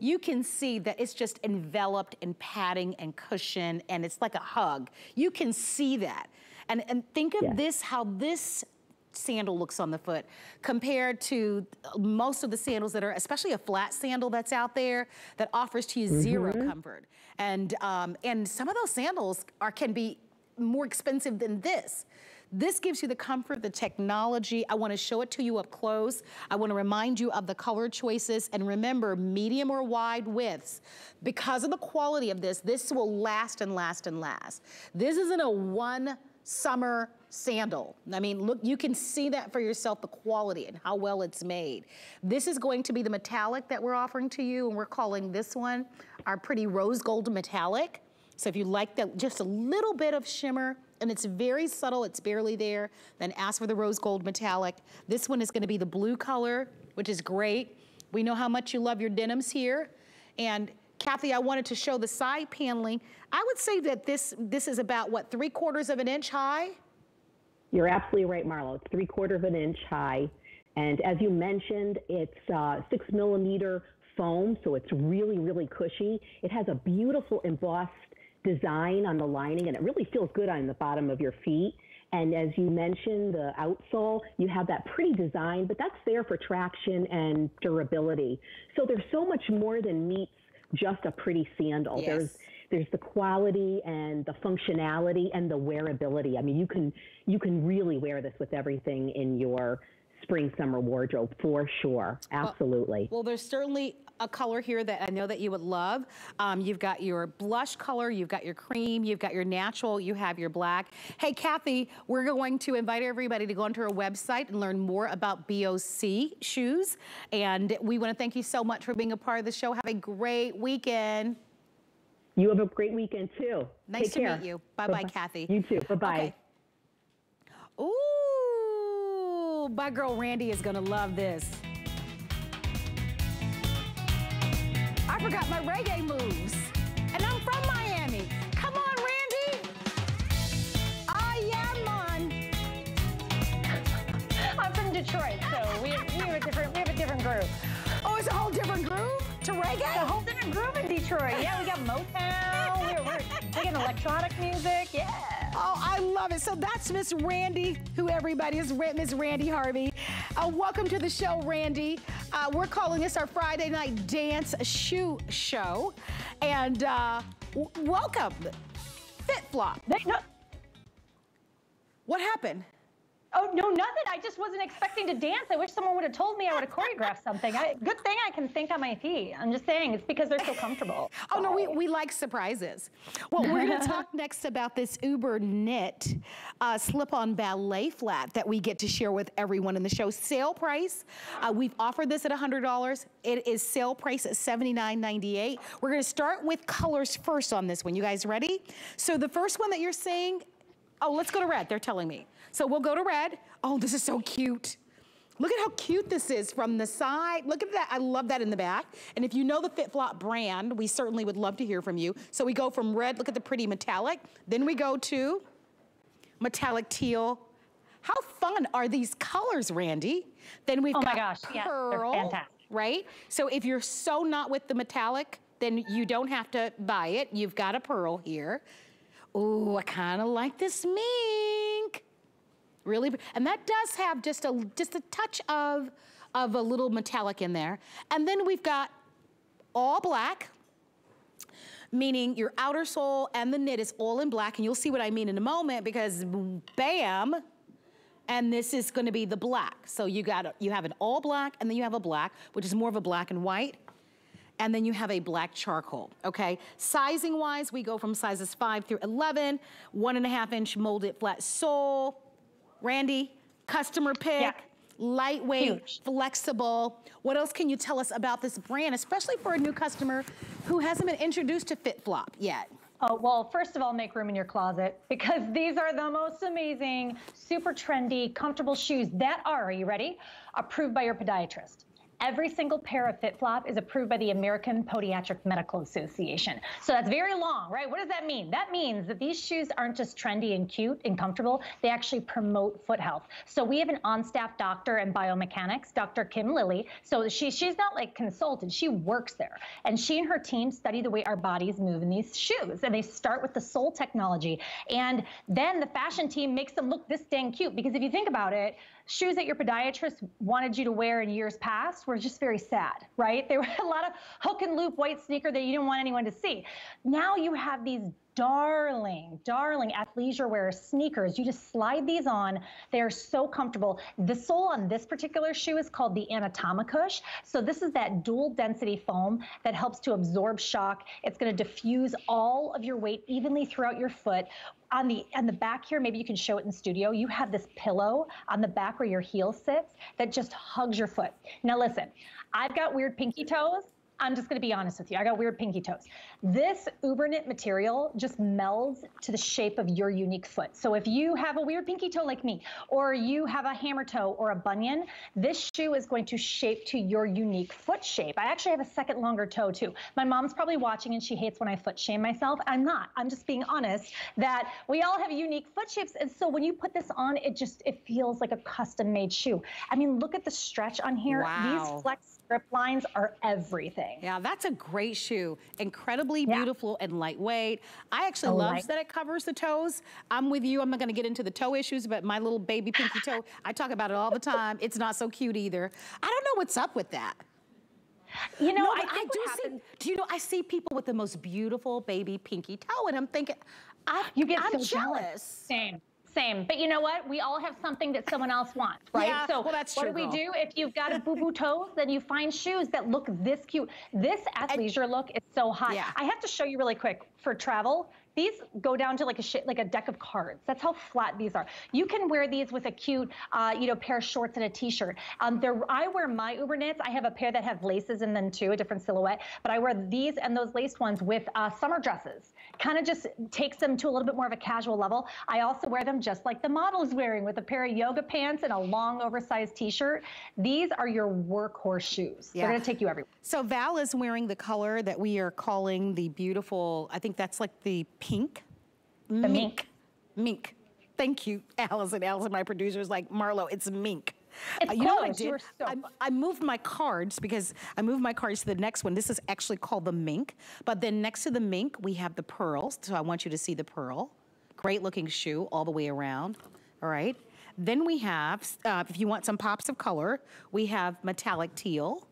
you can see that it's just enveloped in padding and cushion and it's like a hug you can see that and and think of Yes. this how this sandal looks on the foot compared to most of the sandals that are especially a flat sandal that's out there that offers to you zero Mhm. comfort and um, and some of those sandals are can be more expensive than this. This gives you the comfort, the technology. I wanna show it to you up close. I wanna remind you of the color choices and remember medium or wide widths. Because of the quality of this, this will last and last and last. This isn't a one summer sandal. I mean, look, you can see that for yourself, the quality and how well it's made. This is going to be the metallic that we're offering to you and we're calling this one our pretty rose gold metallic. So if you like that, just a little bit of shimmer, and it's very subtle, it's barely there, then ask for the rose gold metallic. This one is gonna be the blue color, which is great. We know how much you love your denims here. And Kathy, I wanted to show the side paneling. I would say that this, this is about, what, three quarters of an inch high? You're absolutely right, Marlo. It's three quarter of an inch high. And as you mentioned, it's uh, six millimeter foam, so it's really, really cushy. It has a beautiful embossed design on the lining, and it really feels good on the bottom of your feet. And as you mentioned, the outsole, you have that pretty design, but that's there for traction and durability. So there's so much more than meets just a pretty sandal. There's there's the quality and the functionality and the wearability. I mean, you can you can really wear this with everything in your spring summer wardrobe for sure. Absolutely. Well, there's certainly a color here that I know that you would love. Um, you've got your blush color, you've got your cream, you've got your natural, you have your black. Hey, Kathy, we're going to invite everybody to go onto our website and learn more about BOC shoes. And we want to thank you so much for being a part of the show. Have a great weekend. You have a great weekend too. Nice Take to care. meet you. Bye-bye, Kathy. You too. Bye-bye. Okay. Ooh, my girl Randy is gonna love this. I forgot my reggae moves. And I'm from Miami. Come on, Randy. I am on. I'm from Detroit, so we, we have a different we have a different groove. Oh, it's a whole different groove to reggae? It's a whole different groove in Detroit. Yeah, we got Motown. We're, we're electronic music. Yeah. Oh, I love it. So that's Miss Randy, who everybody is Miss Randy Harvey. Uh, welcome to the show, Randy. Uh, we're calling this our Friday night dance shoe show. And uh, welcome, FitFlop. no. What happened? Oh no, nothing. I just wasn't expecting to dance. I wish someone would have told me I would have choreographed something. I, good thing I can think on my feet. I'm just saying it's because they're so comfortable. <laughs> Oh no, we, we like surprises. Well, we're going to talk <laughs> next about this Uber Knit uh, slip-on ballet flat that we get to share with everyone in the show. Sale price, uh, we've offered this at $100. It is sale price at $79.98. We're going to start with colors first on this one. You guys ready? So the first one that you're seeing, oh, let's go to red. They're telling me. So we'll go to red. Oh, this is so cute. Look at how cute this is from the side. Look at that. I love that in the back. And if you know the FitFlop brand, we certainly would love to hear from you. So we go from red, look at the pretty metallic. Then we go to metallic teal. How fun are these colors, Randy? Then we've Oh my got gosh, yeah, they're pearl, fantastic. right? So if you're so not with the metallic, then you don't have to buy it. You've got a pearl here. Ooh, I kind of like this mink. Really, and that does have just a just a touch of of a little metallic in there. And then we've got all black, meaning your outer sole and the knit is all in black, and you'll see what I mean in a moment because bam, and this is gonna be the black. So you got, you have an all black and then you have a black, which is more of a black and white. And then you have a black charcoal, okay? Sizing wise, we go from sizes five through 11, one and a half inch molded flat sole. Randy, customer pick, lightweight, flexible. What else can you tell us about this brand, especially for a new customer who hasn't been introduced to FitFlop yet? Oh, well, first of all, make room in your closet <laughs> because these are the most amazing, super trendy, comfortable shoes that are, are you ready? Approved by your podiatrist. Every single pair of FitFlop is approved by the American Podiatric Medical Association. So that's very long, right? What does that mean? That means that these shoes aren't just trendy and cute and comfortable, they actually promote foot health. So we have an on-staff doctor in biomechanics, Dr. Kim Lilly. So she, she's not like consulted, she works there. And she and her team study the way our bodies move in these shoes. And they start with the sole technology. And then the fashion team makes them look this dang cute. Because if you think about it, shoes that your podiatrist wanted you to wear in years past were just very sad, right? There were <laughs> a lot of hook and loop white sneaker that you didn't want anyone to see. Now you have these darling, darling athleisure wear sneakers. You just slide these on. They're so comfortable. The sole on this particular shoe is called the Anatomicush. So this is that dual density foam that helps to absorb shock. It's going to diffuse all of your weight evenly throughout your foot on the on the back here, maybe you can show it in studio. You have this pillow on the back where your heel sits that just hugs your foot. Now listen, I've got weird pinky toes. I'm just going to be honest with you. I got weird pinky toes. This Uber knit material just melds to the shape of your unique foot. So if you have a weird pinky toe like me, or you have a hammer toe or a bunion, this shoe is going to shape to your unique foot shape. I actually have a second longer toe too. My mom's probably watching and she hates when I foot shame myself. I'm not. I'm just being honest that we all have unique foot shapes. And so when you put this on, it just, it feels like a custom made shoe. I mean, look at the stretch on here. Wow. These flex strip lines are everything. Yeah, that's a great shoe. Incredibly beautiful and lightweight. I actually Oh, love light- that it covers the toes. I'm with you. I'm not going to get into the toe issues, but my little baby pinky toe, I talk about it all the time. It's not so cute either. I don't know what's up with that. You know, No, I think do see, do you know, I see people with the most beautiful baby pinky toe, and I'm thinking, I, You get I'm so jealous. jealous. Same. Same. But you know what? We all have something that someone else wants, right? Yeah, so well, that's what true, do we girl. do? If you've got a boo-boo toes, then you find shoes that look this cute. This athleisure look is so hot. Yeah. I have to show you really quick for travel. These go down to like a sh- like a deck of cards. That's how flat these are. You can wear these with a cute, uh, you know, pair of shorts and a t-shirt. Um, they're, I wear my Uber knits. I have a pair that have laces in them too, a different silhouette. But I wear these and those laced ones with uh, summer dresses. Kind of just takes them to a little bit more of a casual level. I also wear them just like the model is wearing with a pair of yoga pants and a long oversized t-shirt. These are your workhorse shoes. Yeah. They're gonna take you everywhere. So Val is wearing the color that we are calling the beautiful, I think that's like the pink. The mink. Mink. Thank you, <laughs> Allison. Allison, my producer, is like, Marlo, it's mink. It's Uh, you know what I did? so I, I moved my cards because I moved my cards to the next one. This is actually called the mink. But then next to the mink, we have the pearls. So I want you to see the pearl. Great looking shoe all the way around. All right. Then we have, uh, if you want some pops of color, we have metallic teal,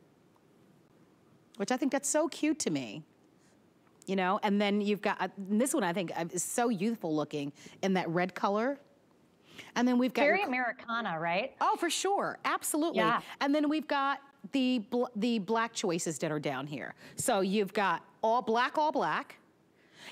which I think that's so cute to me. You know, and then you've got uh, this one. I think uh, is so youthful looking in that red color. And then we've got Very Americana, right? Oh, for sure, absolutely. Yeah. And then we've got the bl- the black choices that are down here. So you've got all black, all black.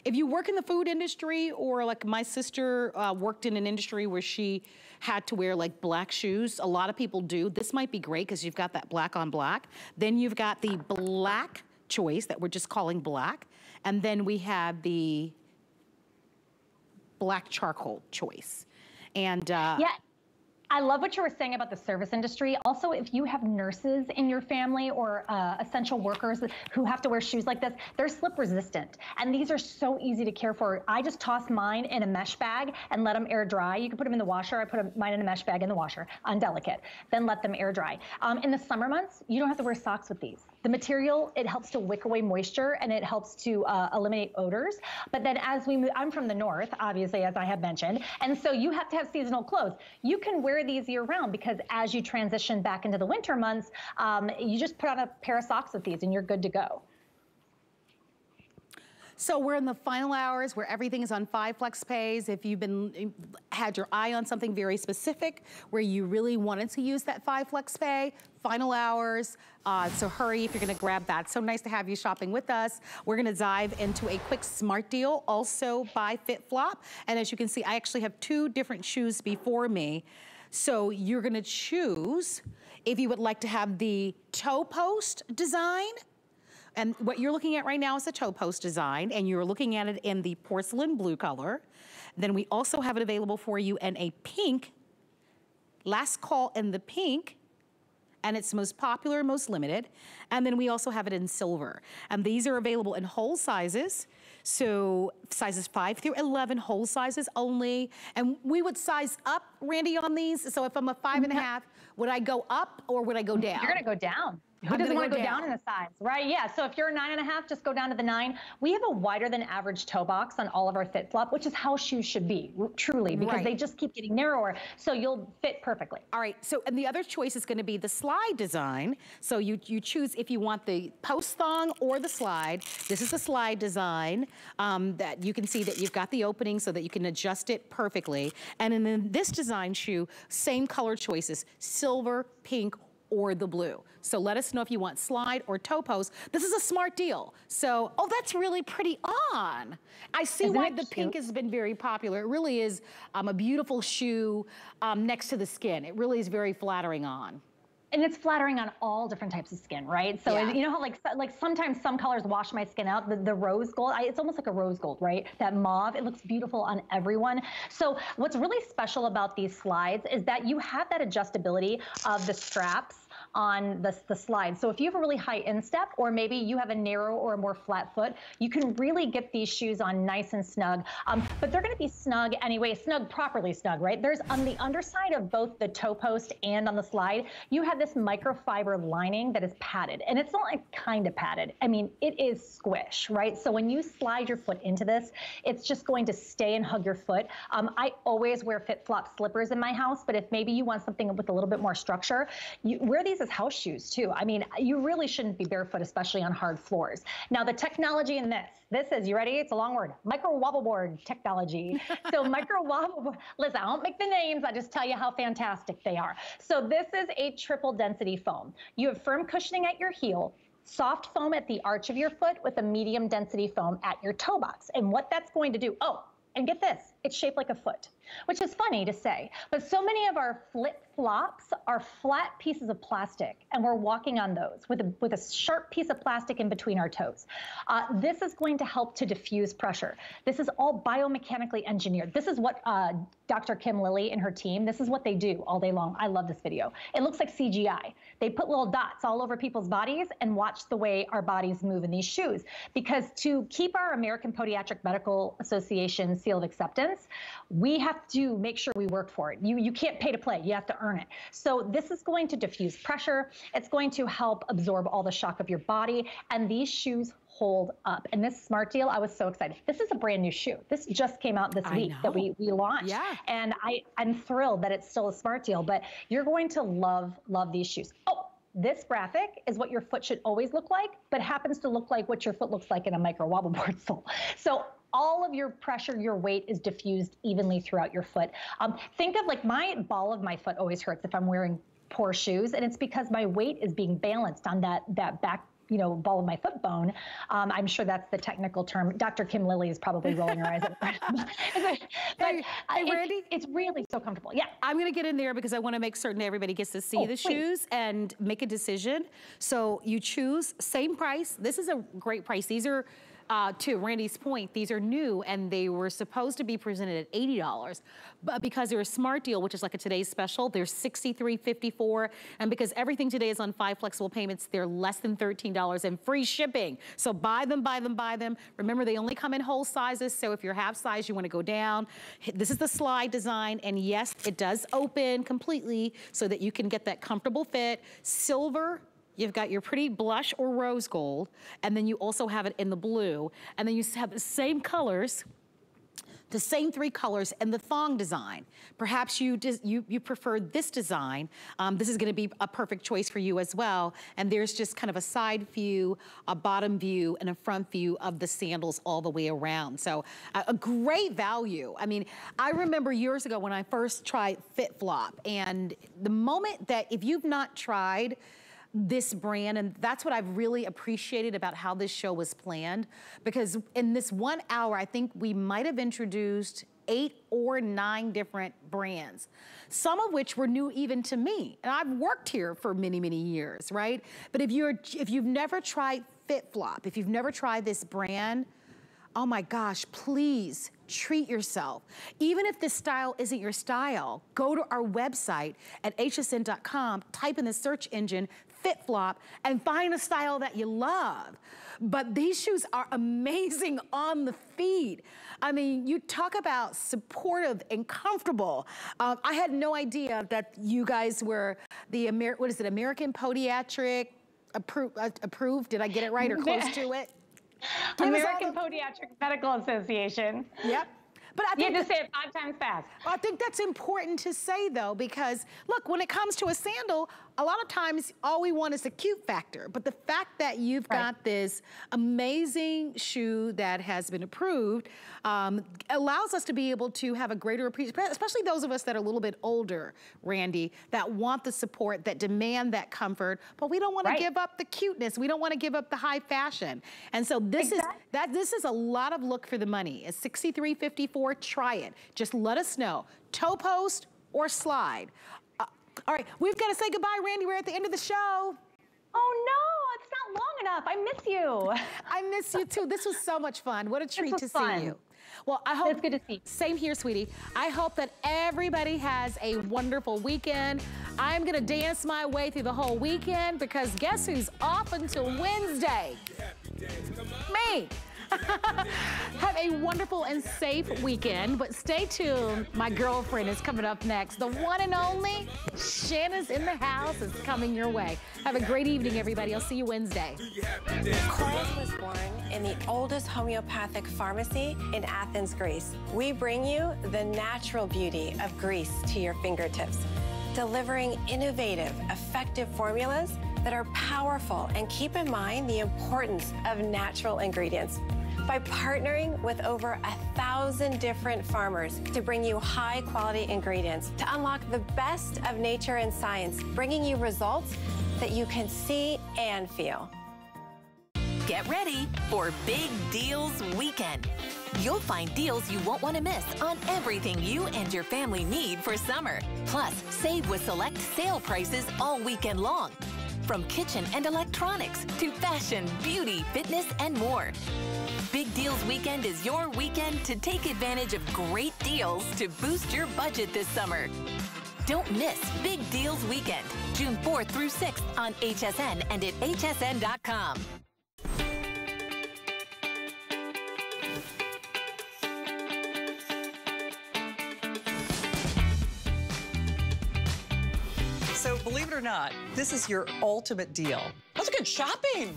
If you work in the food industry, or like my sister uh, worked in an industry where she had to wear like black shoes, a lot of people do. This might be great because you've got that black on black. Then you've got the black choice that we're just calling black, and then we have the black charcoal choice. And uh, Yeah. I love what you were saying about the service industry. Also, if you have nurses in your family or uh, essential workers who have to wear shoes like this, they're slip resistant. And these are so easy to care for. I just toss mine in a mesh bag and let them air dry. You can put them in the washer. I put mine in a mesh bag in the washer, undelicate. Then let them air dry. Um, in the summer months, you don't have to wear socks with these. The material, it helps to wick away moisture and it helps to uh, eliminate odors. But then as we move, I'm from the north, obviously, as I have mentioned. And so you have to have seasonal clothes. You can wear these year round because as you transition back into the winter months, um, you just put on a pair of socks with these and you're good to go. So we're in the final hours where everything is on five flex pays. If you've been had your eye on something very specific where you really wanted to use that five flex pay, final hours. Uh, so hurry if you're gonna grab that. So nice to have you shopping with us. We're gonna dive into a quick smart deal also by FitFlop. And as you can see, I actually have two different shoes before me. So you're gonna choose if you would like to have the toe post design and what you're looking at right now is a toe post design, and you're looking at it in the porcelain blue color. Then we also have it available for you in a pink, last call in the pink, and it's most popular, most limited. And then we also have it in silver. And these are available in whole sizes. So sizes five through 11, whole sizes only. And we would size up, Randy, on these. So if I'm a five and a mm-hmm. half, would I go up or would I go down? You're gonna go down. Who doesn't want to go down. down. in the size, right? Yeah. So if you're a nine and a half, just go down to the nine. We have a wider than average toe box on all of our fit flop, which is how shoes should be, truly, because Right. they just keep getting narrower. So you'll fit perfectly. All right, so and the other choice is gonna be the slide design. So you, you choose if you want the post thong or the slide. This is the slide design um, that you can see that you've got the opening so that you can adjust it perfectly. And in this design shoe, same color choices, silver, pink, or the blue. So let us know if you want slide or toe post. This is a smart deal. So, oh, that's really pretty on. I see Isn't why the pink has been very popular. It really is um, a beautiful shoe um, next to the skin. It really is very flattering on. And it's flattering on all different types of skin, right? So Yeah. you know how like like sometimes some colors wash my skin out. The, the rose gold, I, it's almost like a rose gold, right? That mauve, it looks beautiful on everyone. So what's really special about these slides is that you have that adjustability of the straps on the, the slide. So if you have a really high instep or maybe you have a narrow or a more flat foot, you can really get these shoes on nice and snug. Um, but they're gonna be snug anyway, snug, properly snug, right? There's on the underside of both the toe post and on the slide, you have this microfiber lining that is padded. And it's not like kind of padded. I mean, it is squish, right? So when you slide your foot into this, it's just going to stay and hug your foot. Um, I always wear FitFlop slippers in my house, but if maybe you want something with a little bit more structure, you wear these as house shoes too. I mean, you really shouldn't be barefoot, especially on hard floors. Now, the technology in this, this is, you ready? It's a long word, micro wobble board technology. <laughs> so micro wobble board, listen, I don't make the names, I just tell you how fantastic they are. So this is a triple density foam. You have firm cushioning at your heel, soft foam at the arch of your foot with a medium density foam at your toe box. And what that's going to do, oh, and get this, it's shaped like a foot, which is funny to say. But so many of our flip flops are flat pieces of plastic, and we're walking on those with a, with a sharp piece of plastic in between our toes. Uh, this is going to help to diffuse pressure. This is all biomechanically engineered. This is what uh, Dr. Kim Lilly and her team, this is what they do all day long. I love this video. It looks like CGI. They put little dots all over people's bodies and watch the way our bodies move in these shoes. Because to keep our American Podiatric Medical Association seal of acceptance, we have to make sure we work for it. You, you can't pay to play, you have to earn it. So this is going to diffuse pressure. It's going to help absorb all the shock of your body. And these shoes hold up. And this smart deal, I was so excited. This is a brand new shoe. This just came out this I week know. that we, we launched. Yeah. And I, I'm thrilled that it's still a smart deal, but you're going to love, love these shoes. Oh, this graphic is what your foot should always look like, but happens to look like what your foot looks like in a micro wobble board <laughs> sole. So all of your pressure, your weight is diffused evenly throughout your foot. Um, think of like my ball of my foot always hurts if I'm wearing poor shoes, and it's because my weight is being balanced on that that back you know, ball of my foot bone. Um, I'm sure that's the technical term. Dr. Kim Lilly is probably rolling her eyes at <laughs> but Hey, hey, it's, Randy? it's really so comfortable. Yeah. I'm gonna get in there because I wanna make certain everybody gets to see Oh, the please. shoes and make a decision. So you choose, same price. This is a great price. These are, uh, to Randy's point, these are new and they were supposed to be presented at $80, but because they're a smart deal, which is like a today's special, they're $63.54. And because everything today is on five flexible payments, they're less than $13 and free shipping. So buy them, buy them, buy them. Remember, they only come in whole sizes. So if you're half size, you wanna go down. This is the slide design. And yes, it does open completely so that you can get that comfortable fit. Silver, You've got your pretty blush or rose gold, and then you also have it in the blue, and then you have the same colors, the same three colors and the thong design. Perhaps you you, you prefer this design. Um, this is gonna be a perfect choice for you as well. And there's just kind of a side view, a bottom view, and a front view of the sandals all the way around. So a, a great value. I mean, I remember years ago when I first tried FitFlop, and the moment that if you've not tried this brand and that's what I've really appreciated about how this show was planned because in this one hour I think we might have introduced eight or nine different brands some of which were new even to me and I've worked here for many many years right but if you're if you've never tried FitFlop if you've never tried this brand oh my gosh, please treat yourself. Even if this style isn't your style, go to our website at hsn.com, type in the search engine FitFlop, and find a style that you love. But these shoes are <laughs> amazing on the feet. I mean, you talk about supportive and comfortable. Um, I had no idea that you guys were the, Amer what is it, American Podiatric appro uh, approved? Did I get it right or close to it? <laughs> American Podiatric Medical Association. Yep. But I think You have to that- say it five times fast. I think that's important to say though, because look, when it comes to a sandal, a lot of times all we want is the cute factor. But the fact that you've got this amazing shoe that has been approved um, allows us to be able to have a greater appreciation, especially those of us that are a little bit older, Randy, that want the support, that demand that comfort, but we don't want Right. to give up the cuteness. We don't want to give up the high fashion. And so this is that this is a lot of look for the money. It's 63.54. Try it. Just let us know. Toe post or slide. All right, we've got to say goodbye, Randy. We're at the end of the show. Oh no, it's not long enough. I miss you. I miss you too. This was so much fun. What a treat to fun. see you. Well, I hope It's good to see you. Same here, sweetie. I hope that everybody has a wonderful weekend. I'm gonna dance my way through the whole weekend because guess who's off until Wednesday? Me. <laughs> Have a wonderful and safe weekend, but stay tuned. My girlfriend is coming up next. The one and only Shanna's in the house is coming your way. Have a great evening, everybody. I'll see you Wednesday. Korres was born in the oldest homeopathic pharmacy in Athens, Greece. We bring you the natural beauty of Greece to your fingertips. delivering innovative, effective formulas that are powerful and keep in mind the importance of natural ingredients. By partnering with over a thousand different farmers to bring you high quality ingredients to unlock the best of nature and science, bringing you results that you can see and feel. Get ready for Big Deals Weekend. You'll find deals you won't want to miss on everything you and your family need for summer. Plus, save with select sale prices all weekend long. From kitchen and electronics to fashion, beauty, fitness, and more. Big Deals Weekend is your weekend to take advantage of great deals to boost your budget this summer. Don't miss Big Deals Weekend, June 4th through 6th on HSN and at hsn.com. it or not, this is your ultimate deal. That's good shopping.